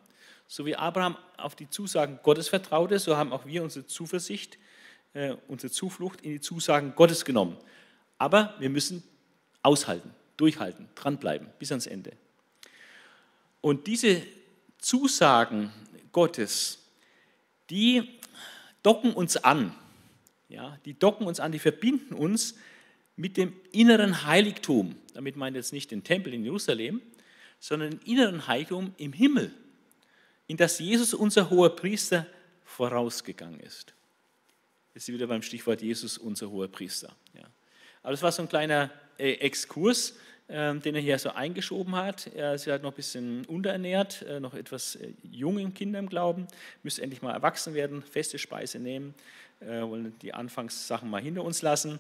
So wie Abraham auf die Zusagen Gottes vertraute, so haben auch wir unsere Zuversicht, unsere Zuflucht in die Zusagen Gottes genommen. Aber wir müssen aushalten, durchhalten, dranbleiben bis ans Ende. Und diese Zusagen Gottes, die docken uns an. Ja, die docken uns an, die verbinden uns mit dem inneren Heiligtum. Damit meint jetzt nicht den Tempel in Jerusalem, sondern den inneren Heiligtum im Himmel, in das Jesus, unser hoher Priester, vorausgegangen ist. Jetzt sind wir wieder beim Stichwort Jesus, unser hoher Priester. Ja. Aber das war so ein kleiner äh, Exkurs ähm, den er hier so eingeschoben hat. Er ist ja noch ein bisschen unterernährt, äh, noch etwas äh, jung im Kinder im Glauben, müsste endlich mal erwachsen werden, feste Speise nehmen, äh, wollen die Anfangssachen mal hinter uns lassen.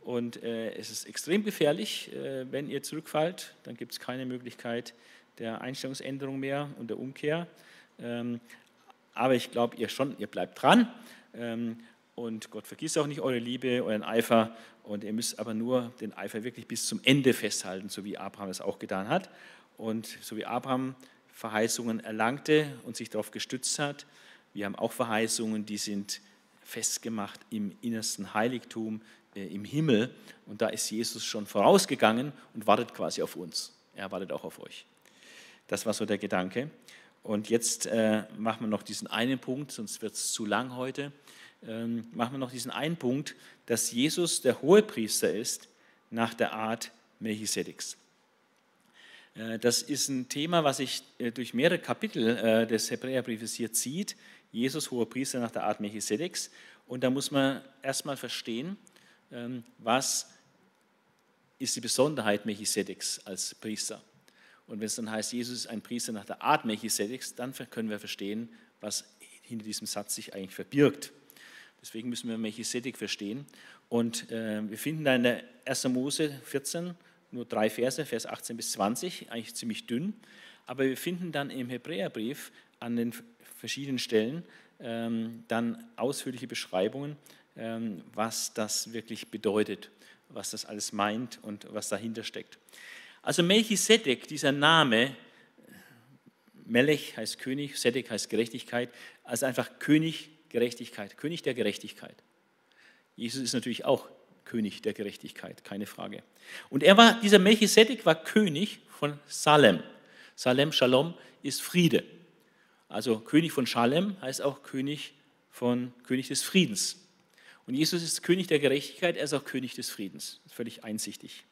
Und es ist extrem gefährlich, wenn ihr zurückfallt, dann gibt es keine Möglichkeit der Einstellungsänderung mehr und der Umkehr. Ähm, aber ich glaube, ihr schon, ihr bleibt dran. Ähm, und Gott vergisst auch nicht eure Liebe, euren Eifer. Und ihr müsst aber nur den Eifer wirklich bis zum Ende festhalten, so wie Abraham es auch getan hat. Und so wie Abraham Verheißungen erlangte und sich darauf gestützt hat, wir haben auch Verheißungen, die sind festgemacht im innersten Heiligtum äh, im Himmel. Und da ist Jesus schon vorausgegangen und wartet quasi auf uns. Er wartet auch auf euch. Das war so der Gedanke. Und jetzt äh, machen wir noch diesen einen Punkt, sonst wird es zu lang heute. Ähm, machen wir noch diesen einen Punkt, dass Jesus der Hohepriester ist nach der Art Melchisedeks. Äh, das ist ein Thema, was sich äh, durch mehrere Kapitel äh, des Hebräerbriefes hier zieht. Jesus, Hohepriester nach der Art Melchisedeks. Und da muss man erstmal verstehen, ähm, was ist die Besonderheit Melchisedeks als Priester. Und wenn es dann heißt, Jesus ist ein Priester nach der Art Melchisedeks, dann können wir verstehen, was hinter diesem Satz sich eigentlich verbirgt. Deswegen müssen wir Melchisedek verstehen. Und äh, wir finden da in der 1. Mose 14 nur drei Verse, Vers 18 bis 20, eigentlich ziemlich dünn. Aber wir finden dann im Hebräerbrief an den verschiedenen Stellen ähm, dann ausführliche Beschreibungen, ähm, was das wirklich bedeutet, was das alles meint und was dahinter steckt. Also Melchisedek, dieser Name, Melech heißt König, Sedek heißt Gerechtigkeit, also einfach König Gerechtigkeit, König der Gerechtigkeit. Jesus ist natürlich auch König der Gerechtigkeit, keine Frage. Und er war, dieser Melchisedek war König von Salem. Salem, Shalom ist Friede. Also König von Shalem heißt auch König von König des Friedens. Und Jesus ist König der Gerechtigkeit, er ist auch König des Friedens. Völlig einsichtig.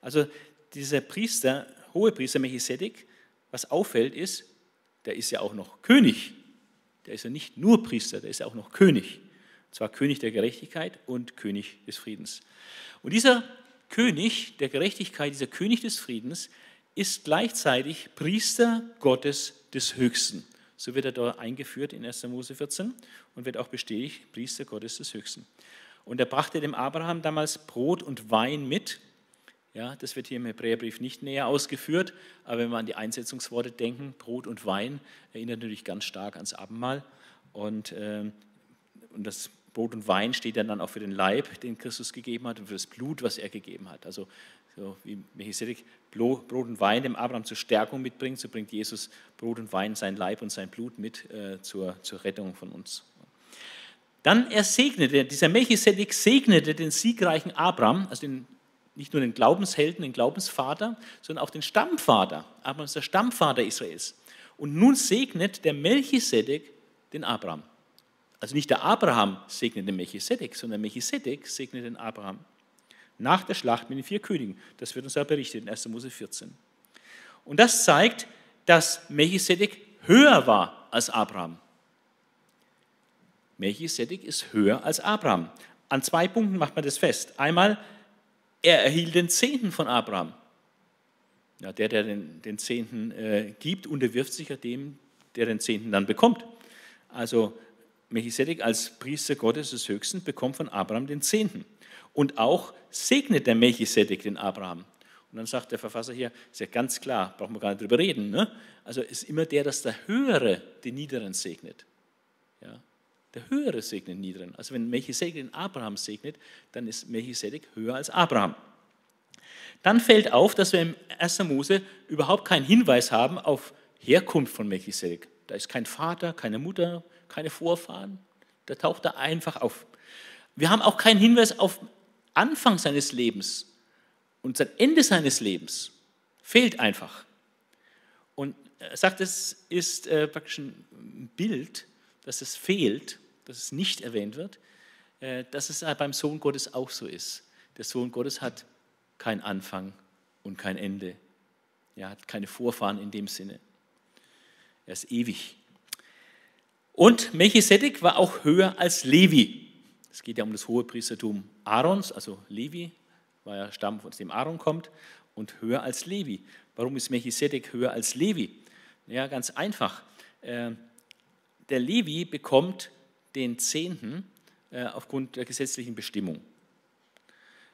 Also dieser Priester, hohe Priester Melchisedek, was auffällt ist, der ist ja auch noch König. Der ist ja nicht nur Priester, der ist ja auch noch König. Und zwar König der Gerechtigkeit und König des Friedens. Und dieser König der Gerechtigkeit, dieser König des Friedens, ist gleichzeitig Priester Gottes des Höchsten. So wird er da eingeführt in 1. Mose 14 und wird auch bestätigt, Priester Gottes des Höchsten. Und er brachte dem Abraham damals Brot und Wein mit. Ja, das wird hier im Hebräerbrief nicht näher ausgeführt, aber wenn wir an die Einsetzungsworte denken, Brot und Wein erinnert natürlich ganz stark ans Abendmahl. Und, äh, und das Brot und Wein steht dann auch für den Leib, den Christus gegeben hat, und für das Blut, was er gegeben hat. Also so wie Melchizedek Brot und Wein dem Abraham zur Stärkung mitbringt, so bringt Jesus Brot und Wein, sein Leib und sein Blut mit äh, zur, zur Rettung von uns. Dann er segnete, dieser Melchizedek segnete den siegreichen Abraham, also den, nicht nur den Glaubenshelden, den Glaubensvater, sondern auch den Stammvater. Abraham ist der Stammvater Israels. Und nun segnet der Melchizedek den Abraham. Also nicht der Abraham segnet den Melchizedek, sondern Melchizedek segnet den Abraham nach der Schlacht mit den vier Königen. Das wird uns ja berichtet in 1. Mose 14. Und das zeigt, dass Melchisedek höher war als Abraham. Melchisedek ist höher als Abraham. An zwei Punkten macht man das fest. Einmal, er erhielt den Zehnten von Abraham. Ja, der, der den, den Zehnten äh, gibt, unterwirft sich ja dem, der den Zehnten dann bekommt. Also Melchisedek als Priester Gottes des Höchsten bekommt von Abraham den Zehnten. Und auch segnet der Melchisedek den Abraham. Und dann sagt der Verfasser hier, ist ja ganz klar, brauchen wir gar nicht drüber reden. Ne? Also ist immer der, dass der Höhere den Niederen segnet. Ja? Der Höhere segnet Niederen. Also wenn Melchisedek den Abraham segnet, dann ist Melchisedek höher als Abraham. Dann fällt auf, dass wir im 1. Mose überhaupt keinen Hinweis haben auf Herkunft von Melchisedek. Da ist kein Vater, keine Mutter, keine Vorfahren. Der taucht da einfach auf. Wir haben auch keinen Hinweis auf Anfang seines Lebens und sein Ende seines Lebens. Fehlt einfach. Und er sagt, es ist äh, praktisch ein Bild, dass es fehlt, dass es nicht erwähnt wird, äh, dass es beim Sohn Gottes auch so ist. Der Sohn Gottes hat keinen Anfang und kein Ende. Er hat keine Vorfahren in dem Sinne. Er ist ewig. Und Melchisedek war auch höher als Levi. Es geht ja um das hohe Priestertum Aarons, also Levi, weil er Stamm, von dem Aaron kommt, und höher als Levi. Warum ist Melchisedek höher als Levi? Ja, ganz einfach. Äh, der Levi bekommt den Zehnten äh, aufgrund der gesetzlichen Bestimmung.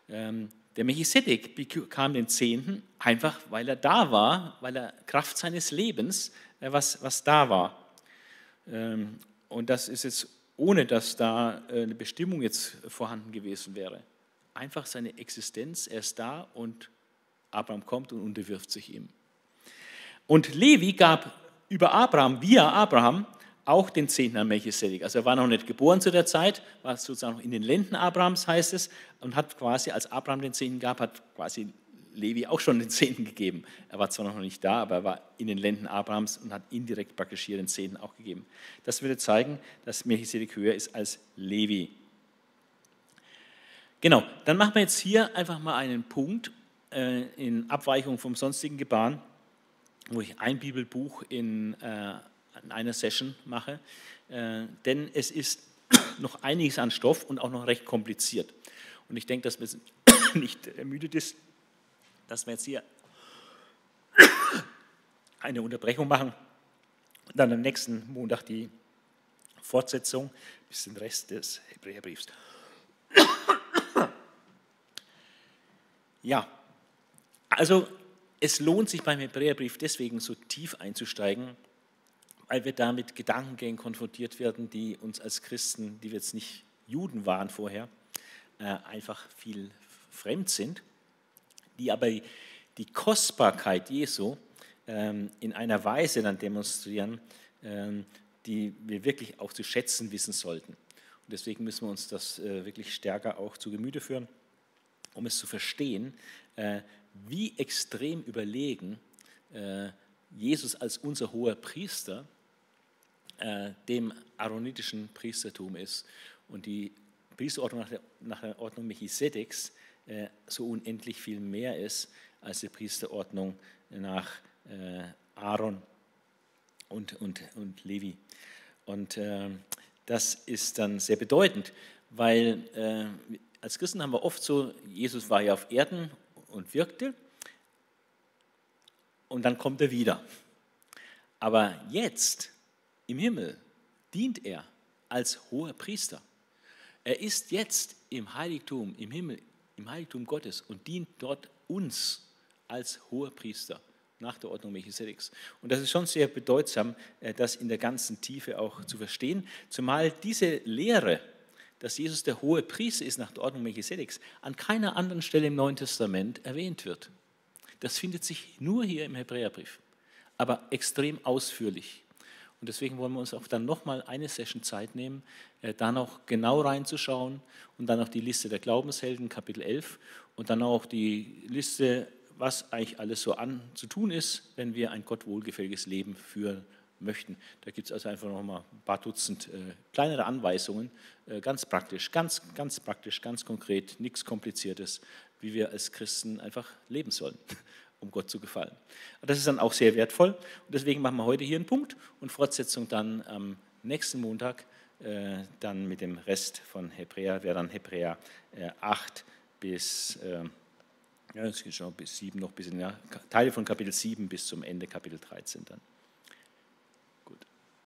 Ähm, der Melchisedek bekam den Zehnten einfach, weil er da war, weil er Kraft seines Lebens, äh, was, was da war. Ähm, und das ist jetzt ohne, dass da äh, eine Bestimmung jetzt vorhanden gewesen wäre. Einfach seine Existenz, er ist da und Abraham kommt und unterwirft sich ihm. Und Levi gab über Abraham, via Abraham, auch den Zehnten an Melchisedek. Also er war noch nicht geboren zu der Zeit, war sozusagen noch in den Lenden Abrahams, heißt es, und hat quasi, als Abraham den Zehnten gab, hat quasi Levi auch schon den Zehnten gegeben. Er war zwar noch nicht da, aber er war in den Lenden Abrahams und hat indirekt praktisch hier den Zehnten auch gegeben. Das würde zeigen, dass Melchisedek höher ist als Levi. Genau, dann machen wir jetzt hier einfach mal einen Punkt äh, in Abweichung vom sonstigen Gebaren, wo ich ein Bibelbuch in, äh, in einer Session mache, äh, denn es ist noch einiges an Stoff und auch noch recht kompliziert. Und ich denke, dass man nicht ermüdet ist, dass wir jetzt hier eine Unterbrechung machen und dann am nächsten Montag die Fortsetzung bis den Rest des Hebräerbriefs. Ja, also es lohnt sich beim Hebräerbrief deswegen so tief einzusteigen, weil wir da mit Gedankengängen konfrontiert werden, die uns als Christen, die wir jetzt nicht Juden waren vorher, äh, einfach viel fremd sind, die aber die Kostbarkeit Jesu ähm, in einer Weise dann demonstrieren, ähm, die wir wirklich auch zu schätzen wissen sollten. Und deswegen müssen wir uns das äh, wirklich stärker auch zu Gemüte führen um es zu verstehen, äh, wie extrem überlegen Jesus als unser hoher Priester äh, dem aaronitischen Priestertum ist und die Priesterordnung nach der, nach der Ordnung Melchisedeks so unendlich viel mehr ist als die Priesterordnung nach Aaron und, und, und Levi. Und das ist dann sehr bedeutend, weil als Christen haben wir oft so, Jesus war ja auf Erden und wirkte und dann kommt er wieder. Aber jetzt im Himmel dient er als hoher Priester. Er ist jetzt im Heiligtum, im Himmel, im Heiligtum Gottes und dient dort uns als hoher Priester nach der Ordnung Melchisedeks. Und das ist schon sehr bedeutsam, äh, das in der ganzen Tiefe auch zu verstehen, zumal diese Lehre, dass Jesus der hohe Priester ist nach der Ordnung Melchisedeks, an keiner anderen Stelle im Neuen Testament erwähnt wird. Das findet sich nur hier im Hebräerbrief, aber extrem ausführlich. Und deswegen wollen wir uns auch dann nochmal eine Session Zeit nehmen, äh, da noch genau reinzuschauen und dann auch die Liste der Glaubenshelden, Kapitel 11, und dann auch die Liste, was eigentlich alles so an zu tun ist, wenn wir ein Gott wohlgefälliges Leben führen möchten. Da gibt es also einfach noch mal ein paar Dutzend äh, kleinere Anweisungen, äh, ganz praktisch, ganz, ganz praktisch, ganz konkret, nichts Kompliziertes, wie wir als Christen einfach leben sollen, um Gott zu gefallen. Das ist dann auch sehr wertvoll und deswegen machen wir heute hier einen Punkt und Fortsetzung dann am nächsten Montag äh, dann mit dem Rest von Hebräer, wäre dann Hebräer 8 äh, bis äh, ja, es geht schon bis 7 noch bis in ja, Teile von Kapitel 7 bis zum Ende Kapitel 13 dann.